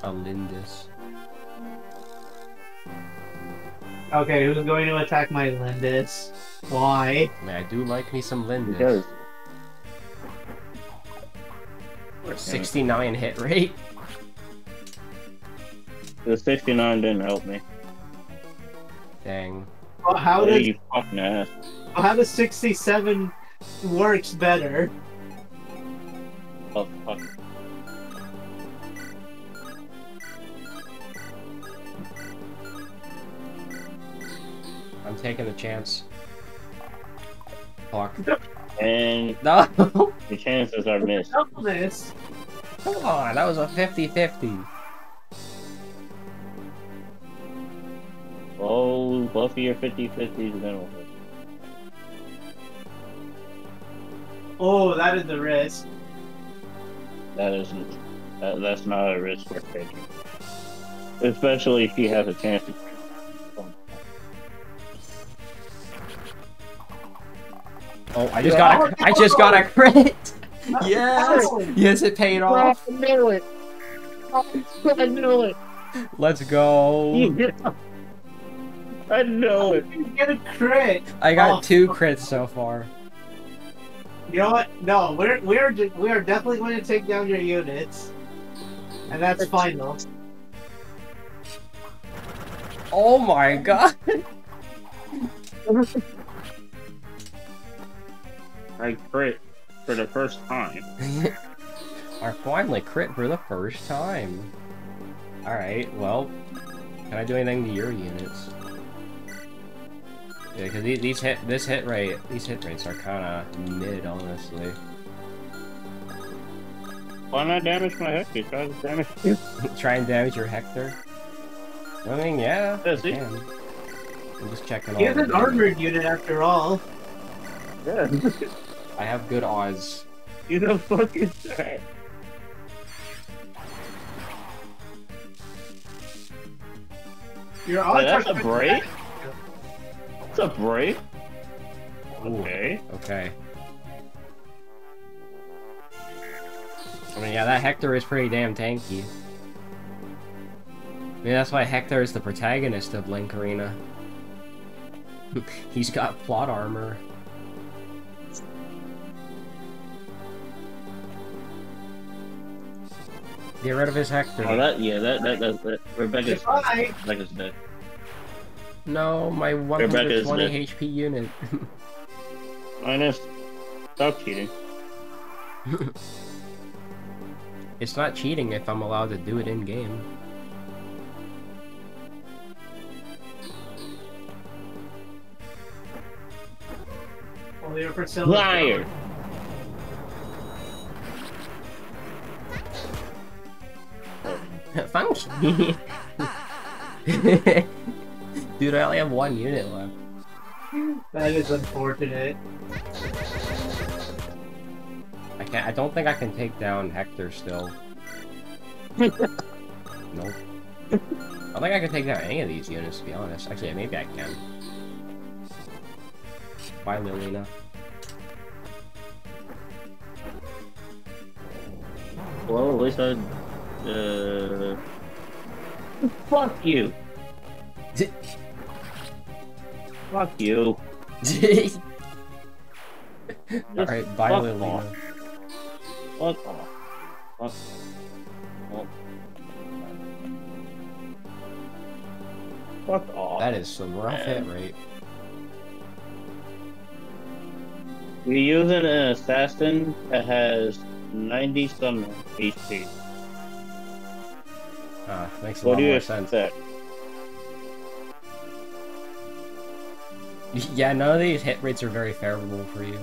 A Lindis. okay, who's going to attack my Lindis? Why? I mean, I do like me some Lindis. Because 69 hit rate. the 69 didn't help me. Dang. Well, how Yeah, does you fucking ass. how does sixty seven works better? Oh, fuck. I'm taking a chance. Fuck. And No! the chances are missed. This. Come on, that was a 50-50. Oh, both of your 50 50s gonna work. Oh, that is the risk. That isn't. That, that's not a risk worth taking. Especially if he has a chance to. Oh, I just got a, I just got a crit! Yes! Yes, it paid off! I knew it! I knew it! Let's go! I know it! You get a crit. I got Oh. two crits so far. You know what? No, we're we're we are definitely going to take down your units, and that's final. Oh my god! I crit for the first time. I finally crit for the first time. Alright, well, can I do anything to your units? Yeah, because these, these hit, this hit rate, these hit rates are kind of mid, honestly. Why not damage my Hector? Try to damage you. Try and damage your Hector. I mean, yeah, Yeah, I see? can. I'm just checking He all is an armored unit after all. Yeah. I have good odds. you the fucking trash. Your Wait, odds that's are a break? That's a break? Ooh, Okay. okay. I mean, yeah, that Hector is pretty damn tanky. I mean, that's why Hector is the protagonist of Link Arena. He's got plot armor. Get rid of his Hector. Oh, that, yeah, that, that, that, that Rebecca's, Goodbye. Rebecca's dead. No, my 120. HP unit. Minus. Stop cheating. it's not cheating if I'm allowed to do it in game. Well, you're Liar! Thanks. Dude, I only have one unit left. That is unfortunate. I can't. I don't think I can take down Hector still. nope. I don't think I can take down any of these units, to be honest. Actually, maybe I can. Bye, Lilina. Well, at least I. Uh. Fuck you. Fuck you. Alright, bye, fuck Lilina. off. Fuck off. Fuck. Fuck. Fuck off. That is some rough hit rate. we're using an assassin that has 90 some HP. Uh, makes a What lot do you more sense. expect? Yeah, none of these hit rates are very favorable for you.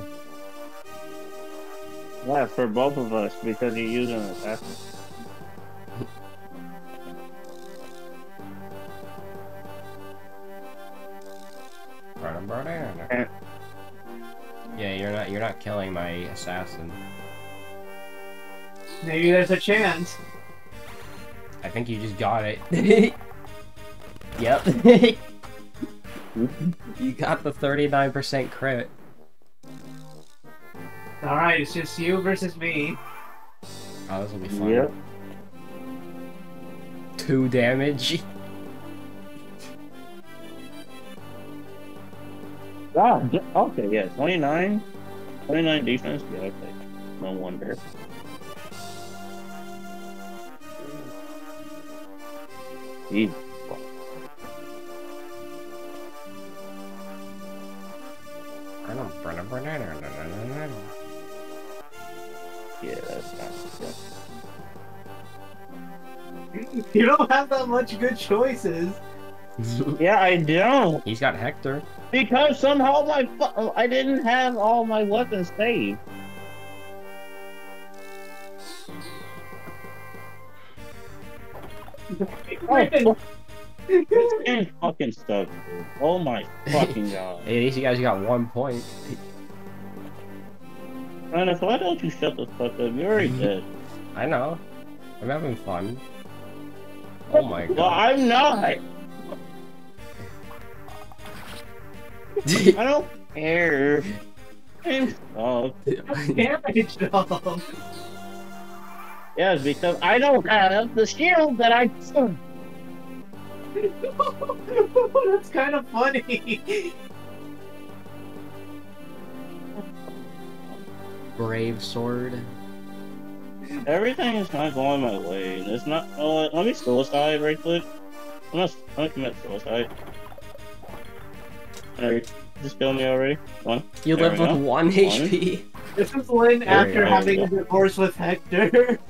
Yeah, for both of us, because you're using an assassin. Yeah, you're not you're not killing my assassin. Maybe there's a chance. I think you just got it. yep. you got the 39% crit. Alright, it's just you versus me. Oh, this will be fun. Yep. Two damage. Ah, okay, yeah, 29. 29 defense? Yeah, okay. No wonder. Jeez. Yeah, that's not yeah. You don't have that much good choices. Yeah, I don't. He's got Hector. Because somehow my fu- I didn't have all my weapons saved. Oh, this game fucking sucks, dude. Oh my fucking god. Hey, at least you guys got one point. Man, why don't you shut the fuck up? You're already mm-hmm. dead. I know. I'm having fun. Oh my Well, god. I'm not. I don't care. I'm stuck. Damage dog. Yes, because I don't have the shield that I. That's kind of funny. Brave sword. Everything is not going my way. It's not. Oh, let me suicide right quick. I'm not. I'm gonna commit suicide. Alright, just kill me already. One. You There live with go. one HP. This is Lyn after we go. having a divorce with Hector.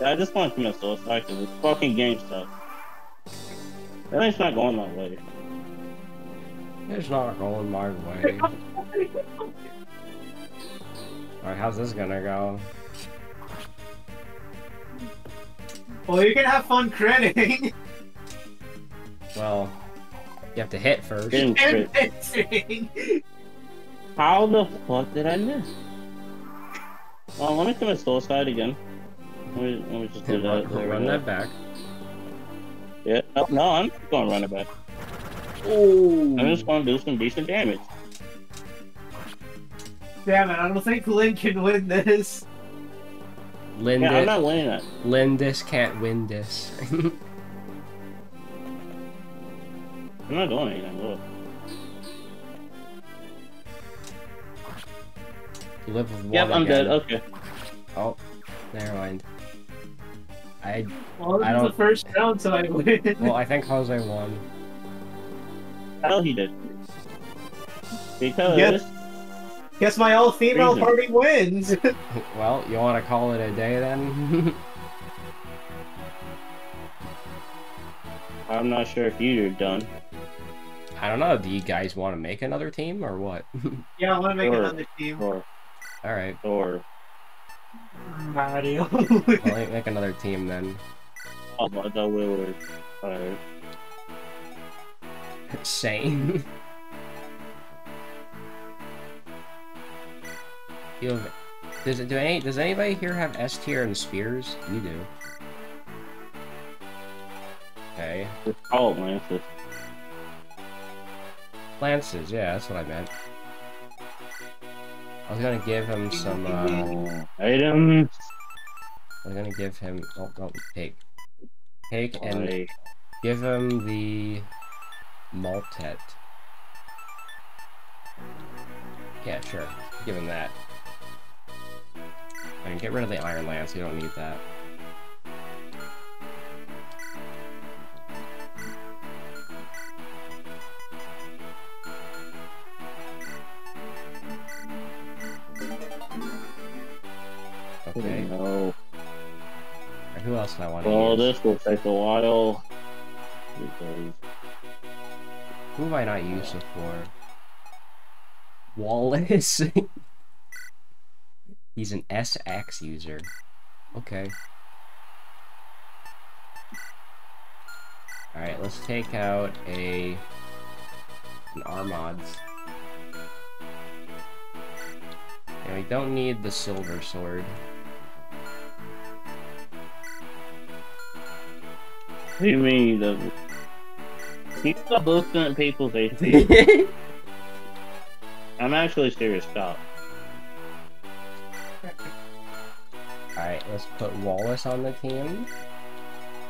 Yeah, I just want to commit suicide because this fucking game sucks. Everything's not going my way. it's not going my way. Alright, how's this gonna go? well, you can have fun critting Well, you have to hit first. And crit. How the fuck did I miss? Oh, let me commit suicide again. Let me, let me just do that. There we run that back. Yeah. No, no, I'm just gonna run it back. Oh! I'm just gonna do some decent damage. Damn it, I don't think Lyn can win this. Lindis, Yeah, I'm not winning that. Lindis can't win this. I'm not doing anything. Look. you live with one Yep, I'm again. dead. Okay. Oh, never mind. I Well, this I is the don't- first round, so I win. well, I think Jose won. Hell, he did. Because Yep. Guess my all-female Reason. party wins. Well, you want to call it a day then? I'm not sure if you're done. I don't know. Do you guys want to make another team or what? yeah, I want to make Sure. another team. Or, All right, or, Mario. well, let me make another team then. oh, I thought we were. Alright. Same. you have. Does it? Do any? Does anybody here have S tier and spears? You do. Okay. It's called Lances. Lances, yeah, that's what I meant. I was gonna give him some, uh, items. I was gonna give him, oh, no, take. Take and give him the Maltet. Yeah, sure. Give him that. And get rid of the Iron Lance, we don't need that. Else I want to Well, use? this will take a while. Who have I not used it for? Wallace? He's an axe user. Okay. Alright, let's take out a... an Armads. And we don't need the silver sword. What do you mean he doesn't? He's not boosting at people's HP. I'm actually serious. Stop. Alright, let's put Wallace on the team.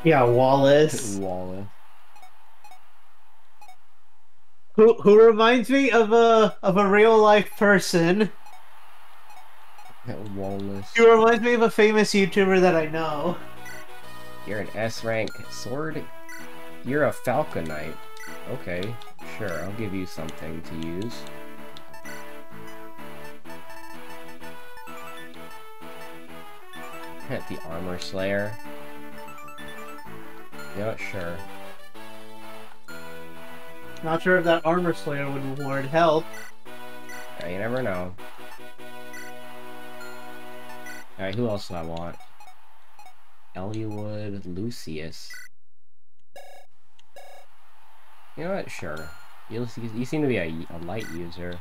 Yeah, Wallace. Wallace. who who reminds me of a of a real life person. Wallace. He reminds me of a famous YouTuber that I know. You're an S rank sword. You're a Falcon Knight. Okay, sure, I'll give you something to use. Hit the Armor Slayer. What, sure. Not sure if that armor slayer would reward help. Yeah, you never know. Alright, who else do I want? Eliwood Lucius. You know what? Sure. You, you seem to be a, a light user.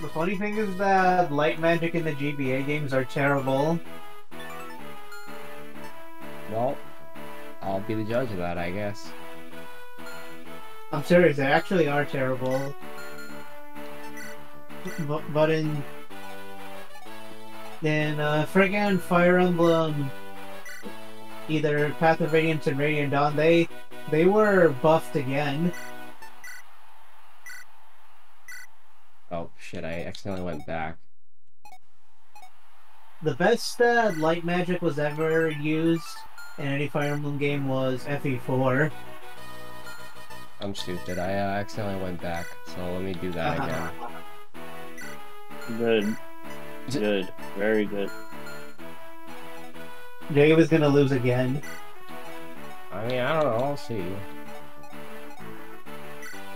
The funny thing is that light magic in the GBA games are terrible. Well, I'll be the judge of that, I guess. I'm serious, they actually are terrible. But, but in in uh, friggin' Fire Emblem, either Path of Radiance and Radiant Dawn, they they were buffed again. Oh, shit, I accidentally went back. The best uh, light magic was ever used in any Fire Emblem game was FE4. I'm stupid. I uh, accidentally went back, so let me do that again. Good. Good. Very good. Jacob is gonna lose again. I mean, I don't know. I'll see.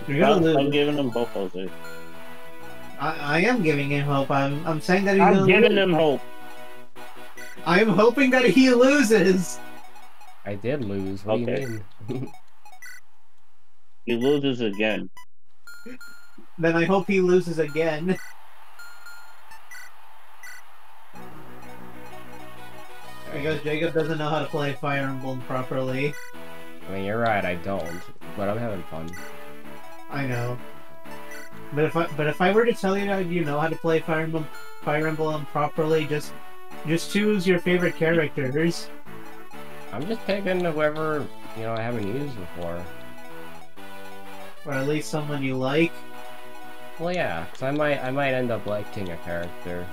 You're gonna I'm, lose. I'm giving them both those. eh? I, I am giving him hope. I'm I'm saying that he's I'm gonna giving lose. them hope. I am hoping that he loses. I did lose. What do you mean? He loses again. Then I hope he loses again. Because Jacob doesn't know how to play Fire Emblem properly. I mean, you're right. I don't, but I'm having fun. I know. But if I but if I were to tell you that you know how to play Fire Emblem Fire Emblem properly, just just choose your favorite characters. I'm just picking whoever you know I haven't used before. Or at least someone you like. Well, yeah, because I might I might end up liking a character.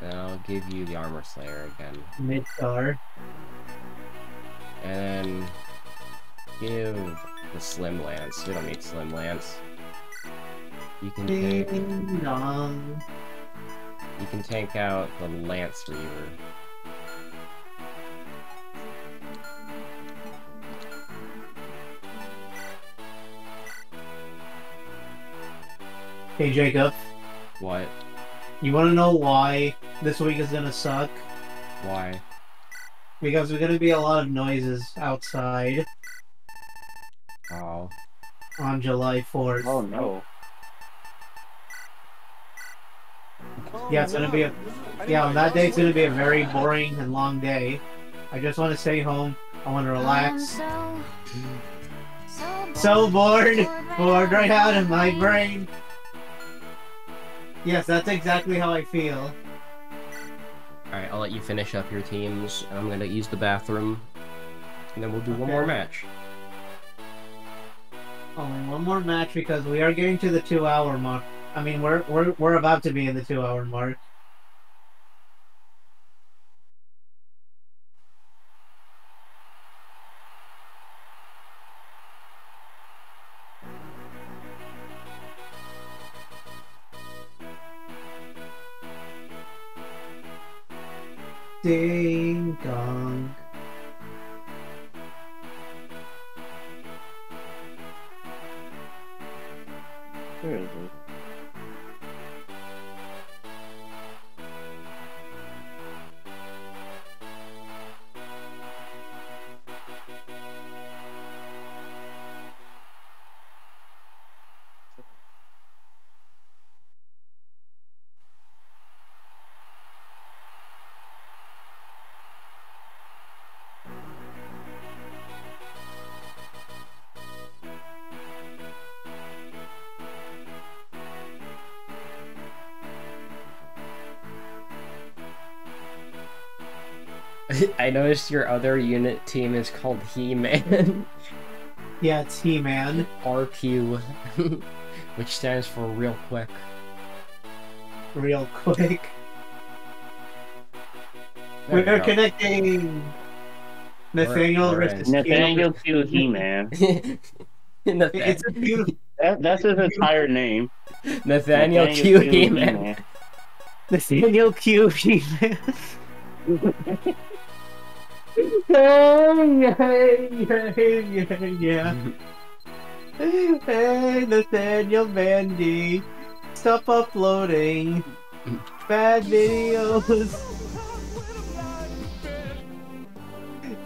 And then I'll give you the Armor Slayer again. Midstar. And then give the Slim Lance. We don't need Slim Lance. You can take Ding dong. you can take out the Lance Reaver. Hey Jacob, What? You wanna know why this week is gonna suck? Why? Because there's gonna be a lot of noises outside Oh. on July 4th. Oh no. Yeah, it's gonna be a yeah. On that day, it's gonna be a very boring and long day. I just want to stay home. I want to relax. So bored, bored right out of my brain. Yes, that's exactly how I feel. Alright, I'll let you finish up your teams. I'm gonna use the bathroom. And then we'll do one more match. Only one more match because we are getting to the two-hour mark. I mean, we're we're we're about to be in the two-hour mark. Ding dong. I noticed your other unit team is called He-Man. Yeah, it's He-Man. RQ. which stands for real quick. Real quick. There we We're go. connecting. Nathaniel we're versus in. Nathaniel Q. He-Man. It's a beautiful That, that's his entire name. Nathaniel Q. He-Man. He-Man. Nathaniel Q. He-Man. Hey, hey, hey, yeah. Hey, Nathaniel Mandy. Stop uploading. Bad videos.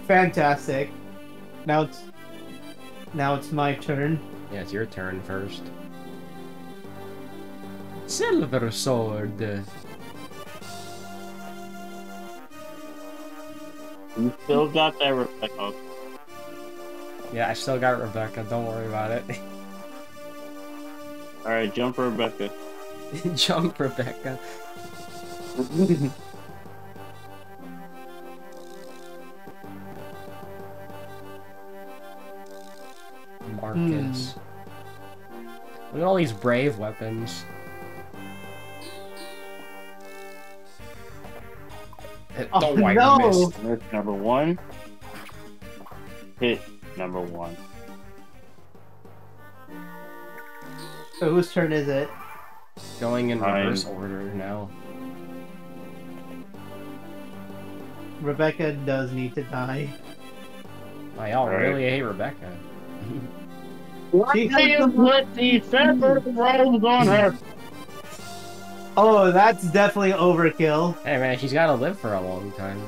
Fantastic. Now it's now it's my turn. Yeah, it's your turn first. Silver sword. You still got that Rebecca. Yeah, I still got Rebecca. Don't worry about it. Alright, jump Rebecca. Jump, Rebecca. Marcus. Hmm. Look at all these brave weapons. Uh, Oh, Don't worry, no. you missed. That's number one. Hit number one. So whose turn is it? Going in Fine. reverse order now. Rebecca does need to die. I y'all Right. really hate Rebecca. Why She- do you put these Seraph robes on her? Oh, that's definitely overkill. Hey man, she's gotta live for a long time.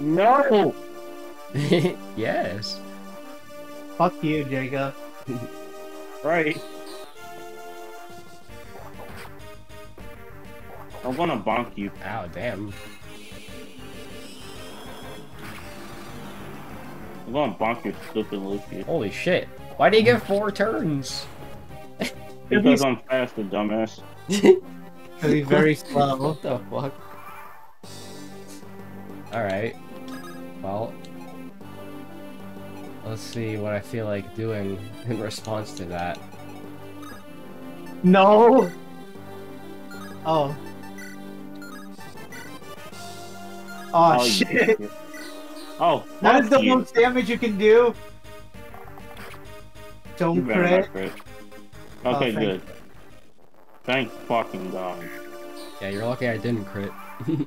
No! yes. Fuck you, Jacob. Right. I wanna bonk you. Ow, damn. I'm gonna bonk your stupid Lucy. Holy shit. Why do you get four turns? Because I'm faster, dumbass. Because he's very slow. what the fuck? Alright. Well. Let's see what I feel like doing in response to that. No! Oh. Oh, you shit. idiot. Oh, That is the you. most damage you can do. Don't better crit. not crit. Oh, Okay, thank- good. Thank fucking God. Yeah, you're lucky I didn't crit.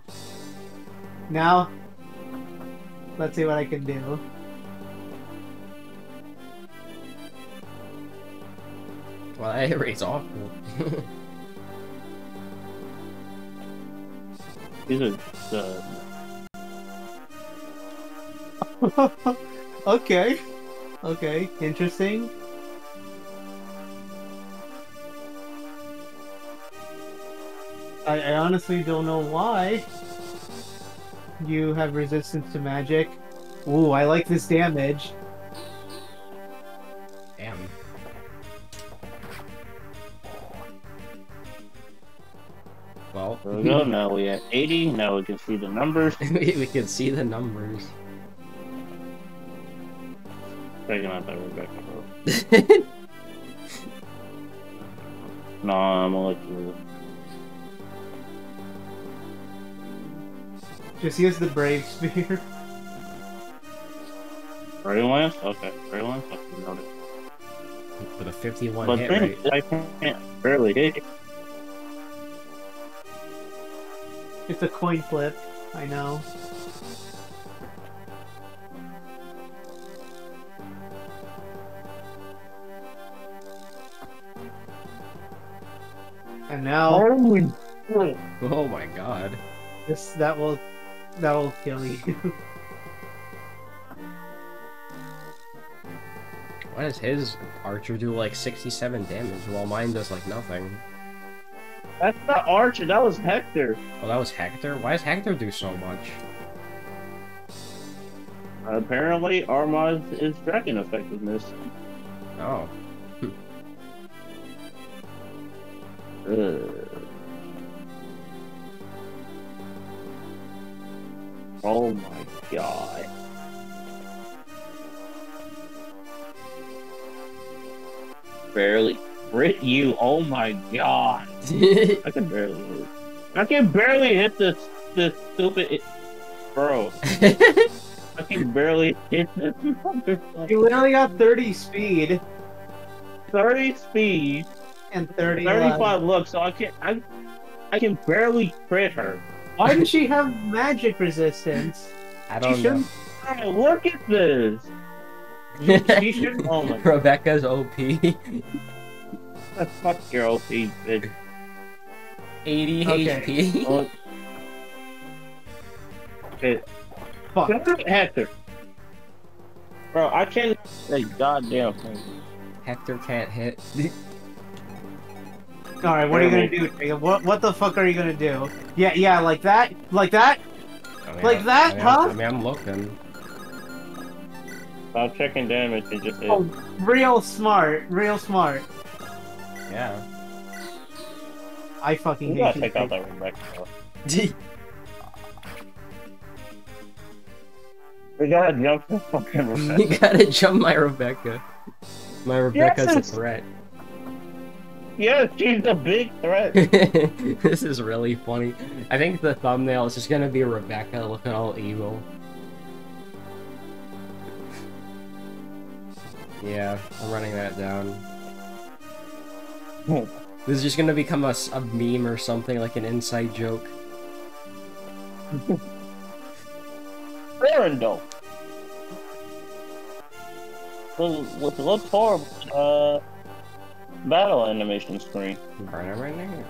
Now, let's see what I can do. well, that hit rate's awful. He's a stud. okay. Okay, interesting. I, I honestly don't know why you have resistance to magic. Ooh, I like this damage. Damn. Well, There we go. Now we have 80. Now we can see the numbers. we we can see the numbers. Taking out that Rebecca, bro. No, I'm gonna let you. Just use the Brave Spear. Ray Lance? Okay, Ray Lance. Okay, noted. With a 51 But hit then rate. I can't barely hit it. It's a coin flip. I know. And now Holy Oh my god. this that will that will kill you. Why does his archer do like 67 damage while mine does like nothing? That's not Archer. That was Hector. Oh, that was Hector? Why does Hector do so much? Apparently, Armads is dragon effectiveness. Oh. Ugh. Oh my god. Barely crit you. Oh my god. I can barely hit. I can barely hit this this stupid bro. I can barely hit this motherfucker. you literally got 30 speed 30 speed, and 30 35 life. look, so I can I I can barely crit her. Why does she have magic resistance? I don't know. shouldn't. Hey, look at this. She should. Oh my. Rebecca's OP. Fuck your OP, bitch. 80 Okay. HP. Oh. Shit. Fuck. Hector. Bro, I can't say goddamn thing. Hector can't hit. All right, what are you gonna do, Jacob? What what the fuck are you gonna do? Yeah, yeah, like that, like that. I mean, Like I- that, I mean, huh? I mean, I'm looking. Stop checking damage and just hit. Oh, real smart, real smart. Yeah. I fucking You gotta hate you. take out that Rebecca. bro. you We gotta jump the fucking Rebecca. gotta jump my Rebecca. My Rebecca's Yes! a threat. Yes, she's a big threat. this is really funny. I think the thumbnail is just gonna be Rebecca looking all evil. Yeah, I'm running that down. This is just gonna become a meme or something, like an inside joke. With the look horrible uh, battle animation screen. Burn it right now.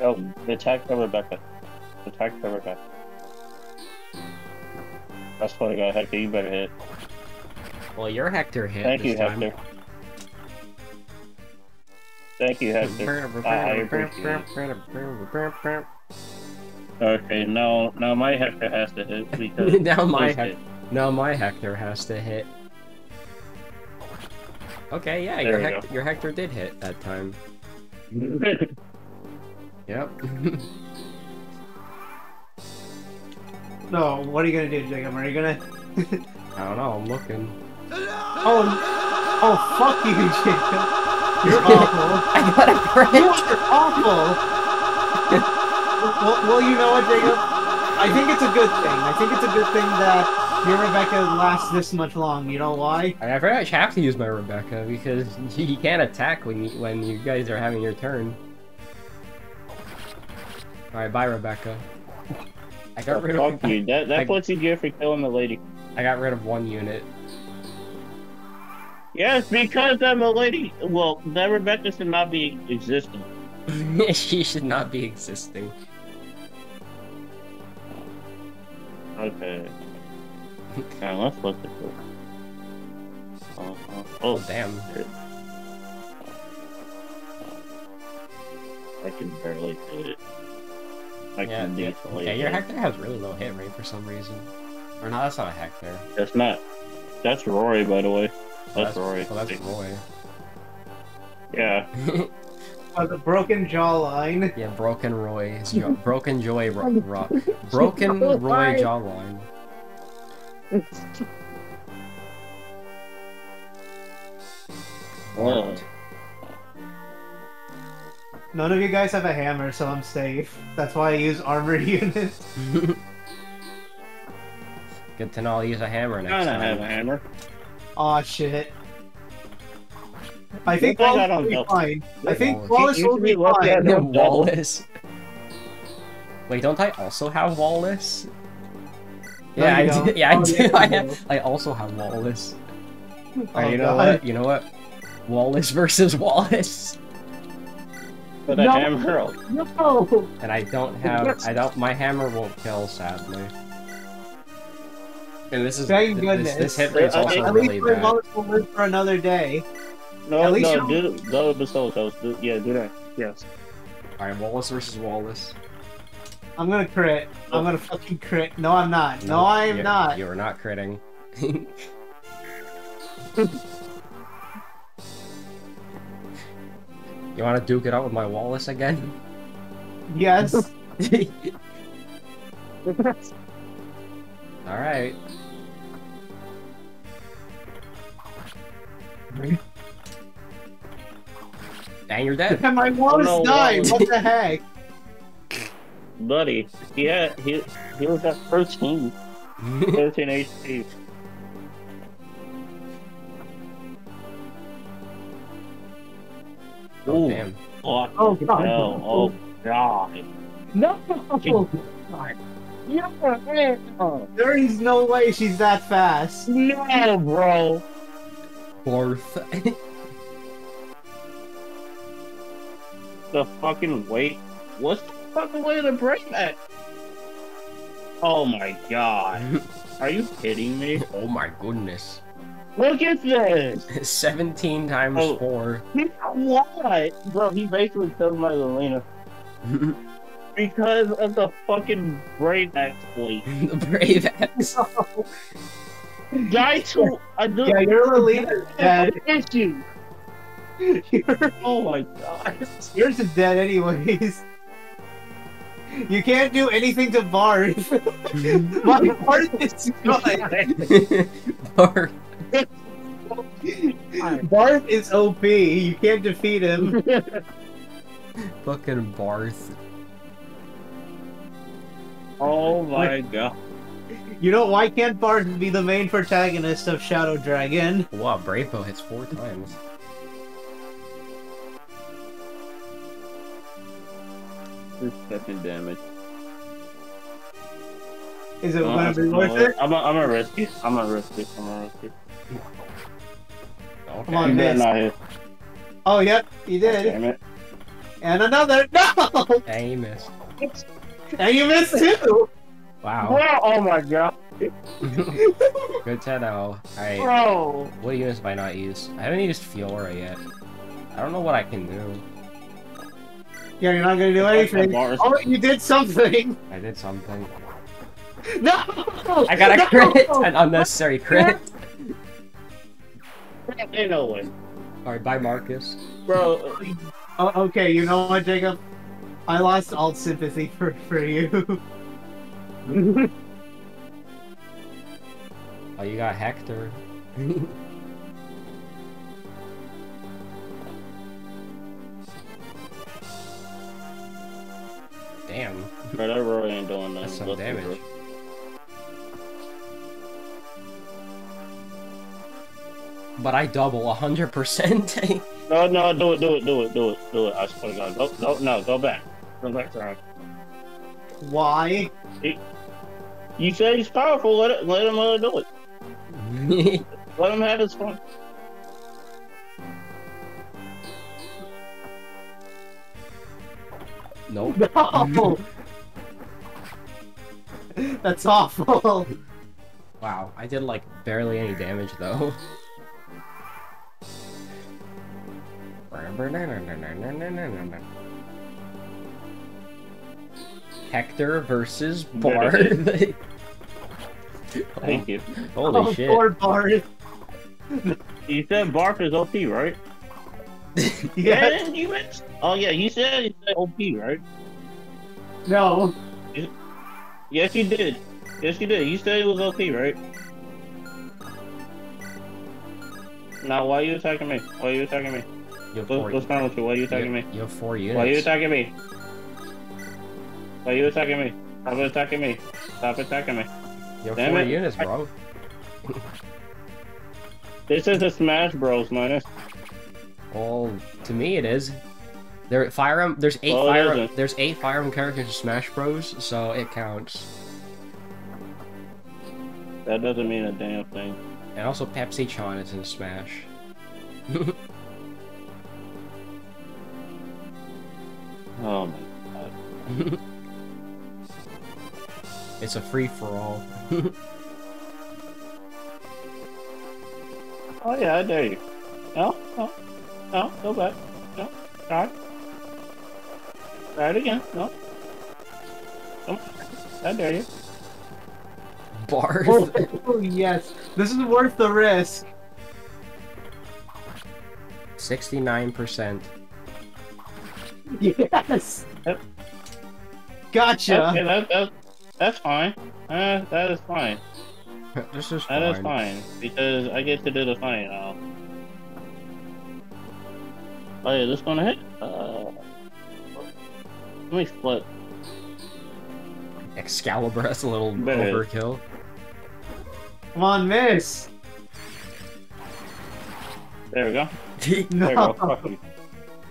Oh, attack the Rebecca. Attack the Rebecca. That's what I got, Hector. You better hit. Well, your Hector hit Thank you, time. Hector. Thank you, Hector. I appreciate it. Okay, now now my Hector has to hit because now my Hector. Now my Hector has to hit. Okay, yeah, your we Hector, your Hector did hit that time. Yep. No, what are you gonna do, Jacob? Are you gonna? I don't know. I'm looking. Oh, oh, fuck you, Jacob. You're awful. I got a You are awful. well, well, you know what, Jacob? I think it's a good thing. I think it's a good thing that your Rebecca lasts this much long. You know why? I pretty much have to use my Rebecca because you can't attack when you, when you guys are having your turn. All right, bye, Rebecca. I got Oh, rid of fuck you. That I- that's what you get for killing the lady. I got rid of one unit. Yes, because I'm a lady. Well, that Rebecca should not be existing. she should not be existing. Okay. Now let's look at this. Uh, uh, Oh oh, damn. I can barely do it. I Yeah, can yeah, decently. yeah, your it. Hector has really low hit rate for some reason. Or no, that's not a Hector. That's not. That's Rory, by the way. Oh, That's, Rory. Oh, that's Roy. Yeah. Oh, the broken jawline. yeah, Broken Roy. Jo- broken Joy ro- ro- Broken Roy jawline. Well, None of you guys have a hammer, so I'm safe. That's why I use armor units. Good to know I'll use a hammer next kind of time. have a hammer. Aw, shit. I think Good thing Wallace will be know. fine. I think Wallace. Wallace will be be lucky I fine. Wallace. Wait, don't I also have Wallace? No, Yeah, you I don't. do. Yeah, I Oh, do. yeah, I, have. I also have Wallace. Oh, Alright, you know God. what? You know what? Wallace versus Wallace. But a No. hammer. No! And I don't have. I don't. My hammer won't kill, sadly. And this is. Thank th- this, goodness. this hit rate's I- I- also At really least my bad. Wallace will live for another day. No, At least no, you- do go Basilikos. Do, yeah, do that. Yes. Alright, Wallace versus Wallace. I'm gonna crit. I'm gonna fucking crit. No, I'm not. No, I am you're- not. You're not critting. you want to duke it out with my Wallace again? Yes. Alright. Dang, you're dead. and my Wallace oh, no, died. Wallace. What the heck? Buddy, he had, he, he was at 13. 13 HP. oh, Ooh. damn. Oh, Oh, God. no. Oh, God. No! There is no way she's that fast. No, bro. Fourth. The fucking weight. What's the fucking way to break that? Oh my god. Are you kidding me? oh my goodness. Look at this! 17 times Oh. 4. What? Bro, he basically killed my Lilina because of the fucking brave exploit. the Brave X. Guy to I do Yeah, your Lolita's dead. issue. Oh my god. Yours is dead anyways. You can't do anything to Barth. My Barth is gone. Or Barth is OP. You can't defeat him. fucking Barth. oh my god. You know why can't Barth be the main protagonist of Shadow Dragon? Wow, Bravo hits four times. This fucking damage. Is it gonna be worth it? I'm a, I'm a risk it. I'm a risk it. I'm a risk it. Okay. Come on, You better miss. not hit. Oh, yep, you did. Damn it. And another. No! And you missed. And you missed too! Wow. Bro, oh my god. Good to know. Alright, Bro. what units have I not used? I haven't used Fiora yet. I don't know what I can do. Yeah, you're not gonna do anything. Oh, you did something! I did something. No! I got a No! crit! An unnecessary crit! Ain't no way. Alright, bye Marcus. Bro, Oh, okay, you know what, Jacob? I lost all sympathy for, for you. Oh, you got Hector. Damn, bro, that really ain't doing nothing. that's some Look, damage. bro. But I double 100%. No, no, do it, do it, do it, do it, do it. I swear to God. Go, go, no, go back. Go back around. Why? You say he's powerful, let, it, let him uh, do it. Let him have his fun. Nope. No! That's awful. Wow, I did like barely any damage though. Hector versus Better Barth. Thank you. Holy oh, shit. poor Barth. You said Barf is OP, right? Yeah. you went. Oh yeah, you said you said OP, right? No. Yes, you did. Yes, you did. You said it was OP, right? Now, why are you attacking me? Why are you attacking me? You have What, four, what's wrong with you? Why are you attacking you, me? you have four units. Why are you attacking me? Why are you attacking me? Stop attacking me. Stop attacking me. You have Damn four it. units, bro. This is a Smash Bros. minus. Well, to me it is. There, Fire Em- There's eight Fire. isn't. There's eight Fire Emblem characters in Smash Bros, so it counts. That doesn't mean a damn thing. And also Pepsi Chan is in Smash. Oh my god. it's a free for all. Oh yeah, I dare you. No, no, no, go back. No, try. Try it again. No. No. I dare you. Barth. Oh, yes. This is worth the risk. Sixty-nine percent. Yes. Yep. Gotcha. Okay, that, that, that's fine. Uh, that is fine. This is That is fine. fine because I get to do the fight now. Oh yeah, this gonna hit. Uh, let me flip. Excalibur, that's a little Better. overkill. Come on, miss. There we go. No. There we go. Fuck you.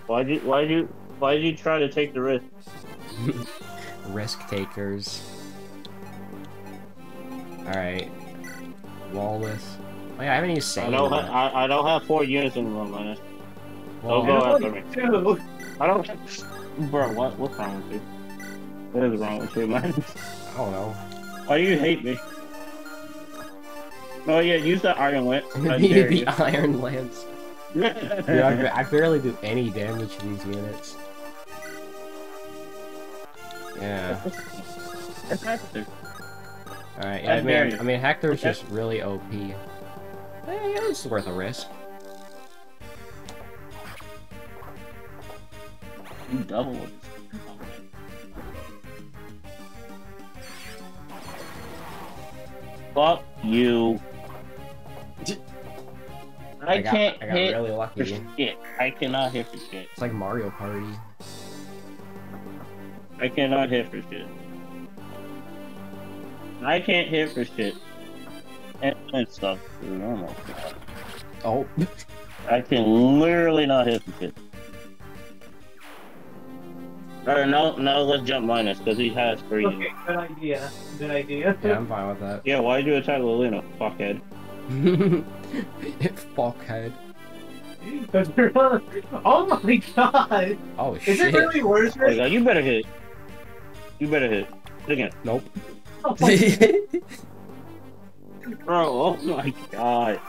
Why'd you? Why'd you? Why'd you try to take the risk? Risk takers. Alright. Wallace. Oh yeah, I haven't used I don't. Ha- I, I don't have four units in one minute. Well, Don't go I after me. two. I don't. Bro, what? What's wrong with you? What is wrong with you, man? I don't know. Why do you hate me? Oh yeah, use the iron lance. I the the you. Iron Lance. Dude, I, I barely do any damage to these units. Yeah. It's Hector. Alright, yeah, I I mean, you. I mean, Hector's just really OP. Eh, yeah, it's worth a risk. You double it. Fuck you. I, got, can't I got hit really for shit. I cannot hit for shit. It's like Mario Party. I cannot hit for shit. I can't hit for shit. And, and stuff. Oh. Oh, I can literally not hit for shit. Alright, now, now let's jump minus, because he has three. Okay, good idea. Good idea. yeah, I'm fine with that. Yeah, why'd you attack Lilina, fuckhead? Fuckhead. oh my god! Oh Is shit. it really worth Oh my it? god, you better hit. You better hit. Hit Again. Nope. Oh Bro, oh my god.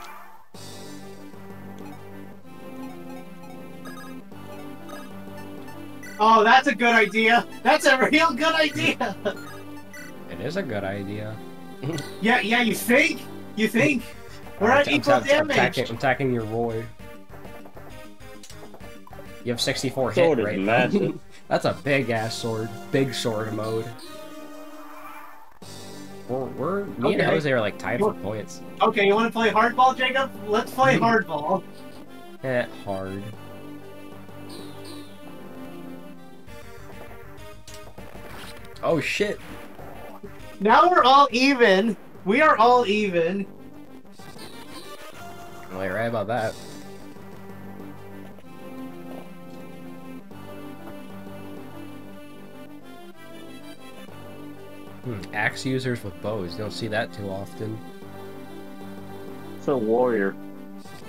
Oh, that's a good idea. That's a real good idea. it is a good idea. Yeah, yeah. You think? You think? We're I'm at equal I'm damage. attacking, I'm attacking your Roy. You have 64 Sword hit, is right? massive. That's a big ass sword. Big sword mode. We're, we're me and Okay. Jose are like tied for points. Okay, you want to play hardball, Jacob? Let's play Hmm. hardball. Eh, hard. Oh shit. Now we're all even. We are all even. Well, you're right about that. Hmm, axe users with bows. You don't see that too often. It's a warrior.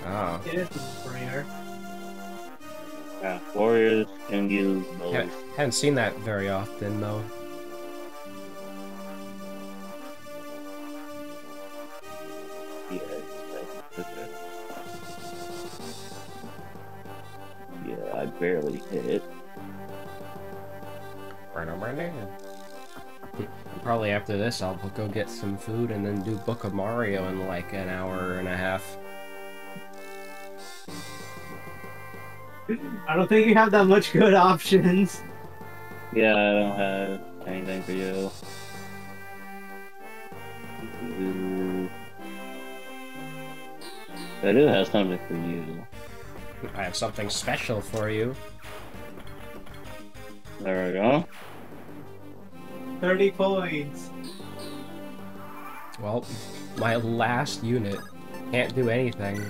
Ah. It is rare. Yeah, warriors can use Ha- those. haven't seen that very often though. I barely hit it. Probably after this, I'll go get some food and then do Book of Mario in like an hour and a half. I don't think you have that much good options. Yeah, I don't have anything for you. Ooh. I do have something for you. I have something special for you. There we go. 30 points. Well, my last unit can't do anything.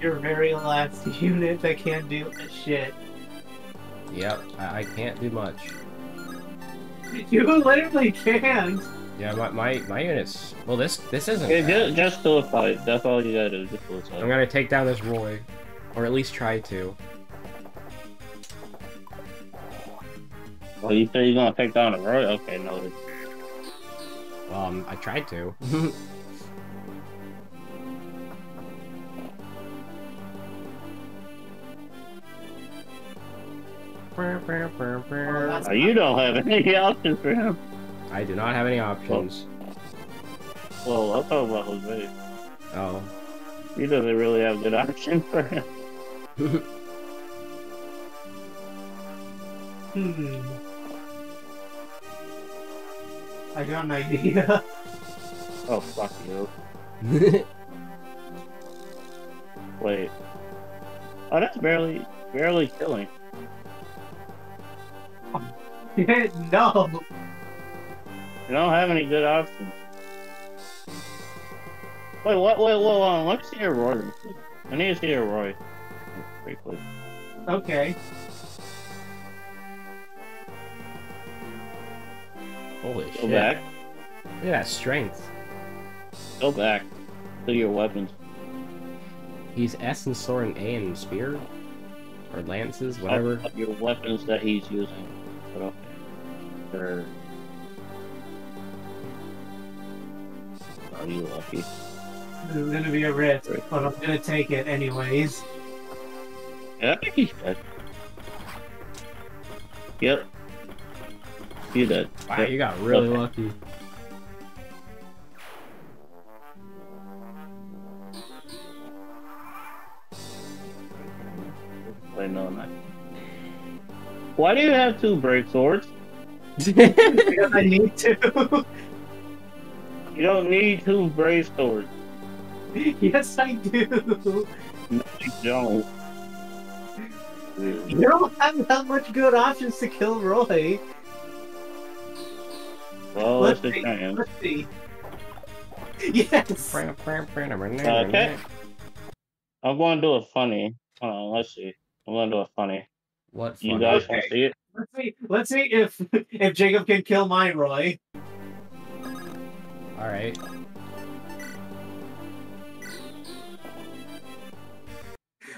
Your very last unit that can't do a shit. Yep, I, I can't do much. You literally can't. Yeah, my, my, my units... Well, this this isn't Okay, just, just do a fight. That's all you gotta do. Just do I'm gonna take down this Roy. Or at least try to. Oh, you said you're gonna take down a Roy? Okay, noted. Um, I tried to. Oh, you don't have any options for him. I do not have any options. Well, I'll talk about Jose. Oh. He doesn't really have good options for him. Hmm. I got an idea. Oh, fuck you. Wait. Oh, that's barely, barely killing. no. You don't have any good options. Wait, what? Wait, wait, wait, let me see your Roy. I need to see your Roy. Very quick. Okay. Holy Go shit. back. Look at that strength. Go back to your weapons. He's S and sword and A and spear? Or lances, whatever. Of Your weapons that he's using. But okay. Sure. Oh, you lucky. This is gonna be a risk, but I'm gonna take it anyways. Yeah, I think he's dead. Yep. You dead. Wow, Yep. you got really Okay. lucky. Wait, no, not. Why do you have two brave swords? Because I need to. You don't need two brave swords. yes, I do. No, you don't. You don't have that much good options to kill Roy. Well, Let's that's the see. chance. Let's see. Yes. Uh, okay. I'm going to do a funny. Hold on, let's see. I'm going to do a funny. What You fun. guys want to see it? Let's see. Let's see if if Jacob can kill my Roy. Alright.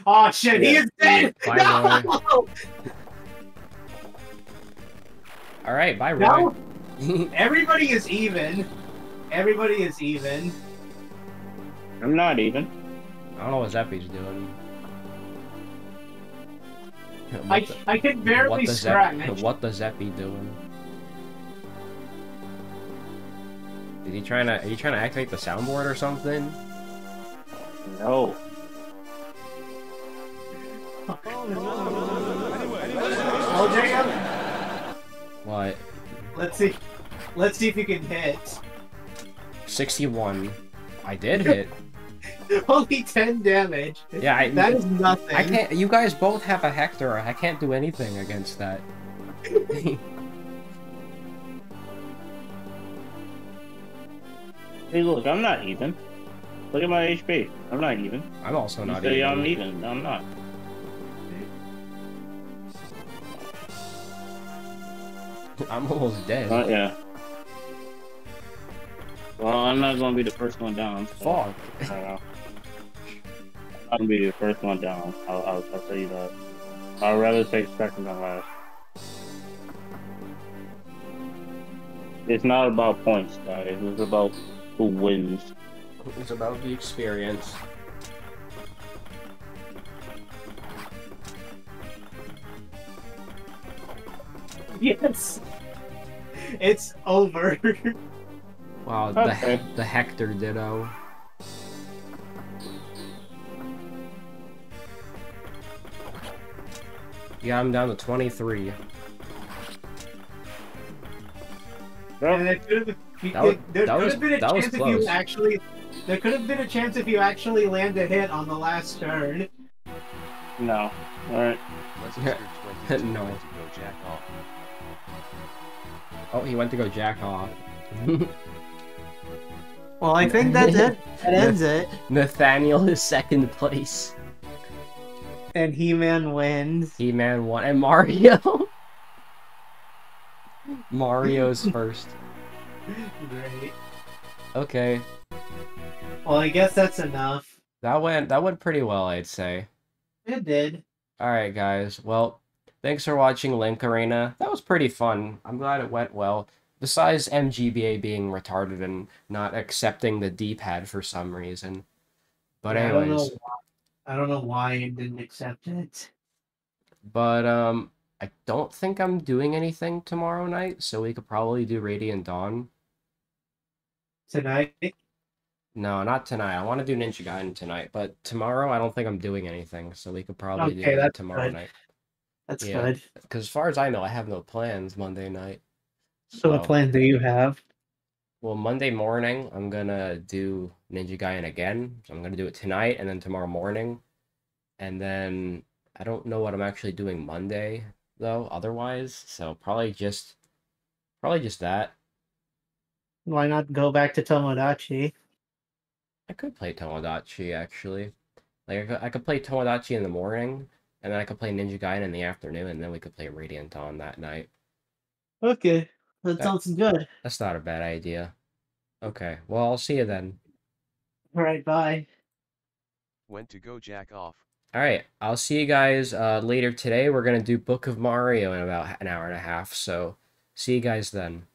Oh shit, he is dead. Bye, no! Alright, bye, Roy. No. Everybody is even. Everybody is even. I'm not even. I don't know what Zeppy's doing. I the- I can what barely the scratch. Zepp- what the Zeppy doing? Is he trying to? Are you trying to activate the soundboard or something? No. Oh, Jacob. What? Let's see. Let's see if you can hit. Sixty-one. I did hit. Only ten damage. Yeah, I, That is nothing. I can't. You guys both have a Hector. I can't do anything against that. Hey, look, I'm not even. Look at my HP. I'm not even. I'm also You not say even. I'm even. I'm not. I'm almost dead. Uh, yeah. Well, I'm not gonna be the first one down. So Fuck. I don't know. I'm gonna be the first one down. I'll, I'll, I'll tell you that. I'd rather take second than last. It's not about points, guys. It's about who wins. It's about the experience. Yes. it's over. Wow, the, Okay. the Hector Ditto. Yeah, I'm down to 23. and it could have, you That was- could- there could was- have been a chance if you actually. There could have been a chance if you actually land a hit on the last turn. No. Alright. Lester 22 No. Oh, he went to go jack off. Well, I think that's it. That ends it. Nathaniel is second place. And He-Man wins. He-Man won, and Mario. Mario's first. Great. Okay, Well, I guess that's enough. that went that went pretty well, I'd say. It did. All right, guys. Well, thanks for watching Link Arena. That was pretty fun. I'm glad it went well. Besides MGBA being retarded and not accepting the D-pad for some reason. But I don't know. anyways, Why, I don't know why it didn't accept it. but um, I don't think I'm doing anything tomorrow night, so we could probably do Radiant Dawn. Tonight. No, not tonight. I want to do Ninja Gaiden tonight, but tomorrow I don't think I'm doing anything, so we could probably Okay, do it that's tomorrow good. night. That's Yeah. good. Because as far as I know, I have no plans Monday night. So, what plan do you have? Well, Monday morning, I'm gonna do Ninja Gaiden again. So I'm gonna do it tonight and then tomorrow morning. And then I don't know what I'm actually doing Monday though, otherwise. So probably just probably just that. Why not go back to Tomodachi? I could play Tomodachi actually. Like I could, I could play Tomodachi in the morning, and then I could play Ninja Gaiden in the afternoon, and then we could play Radiant Dawn that night. Okay, that That- sounds good. That's not a bad idea. Okay, well I'll see you then. All right, bye. Went to go jack off. All right, I'll see you guys uh, later today. We're gonna do Book of Mario in about an hour and a half. So, see you guys then.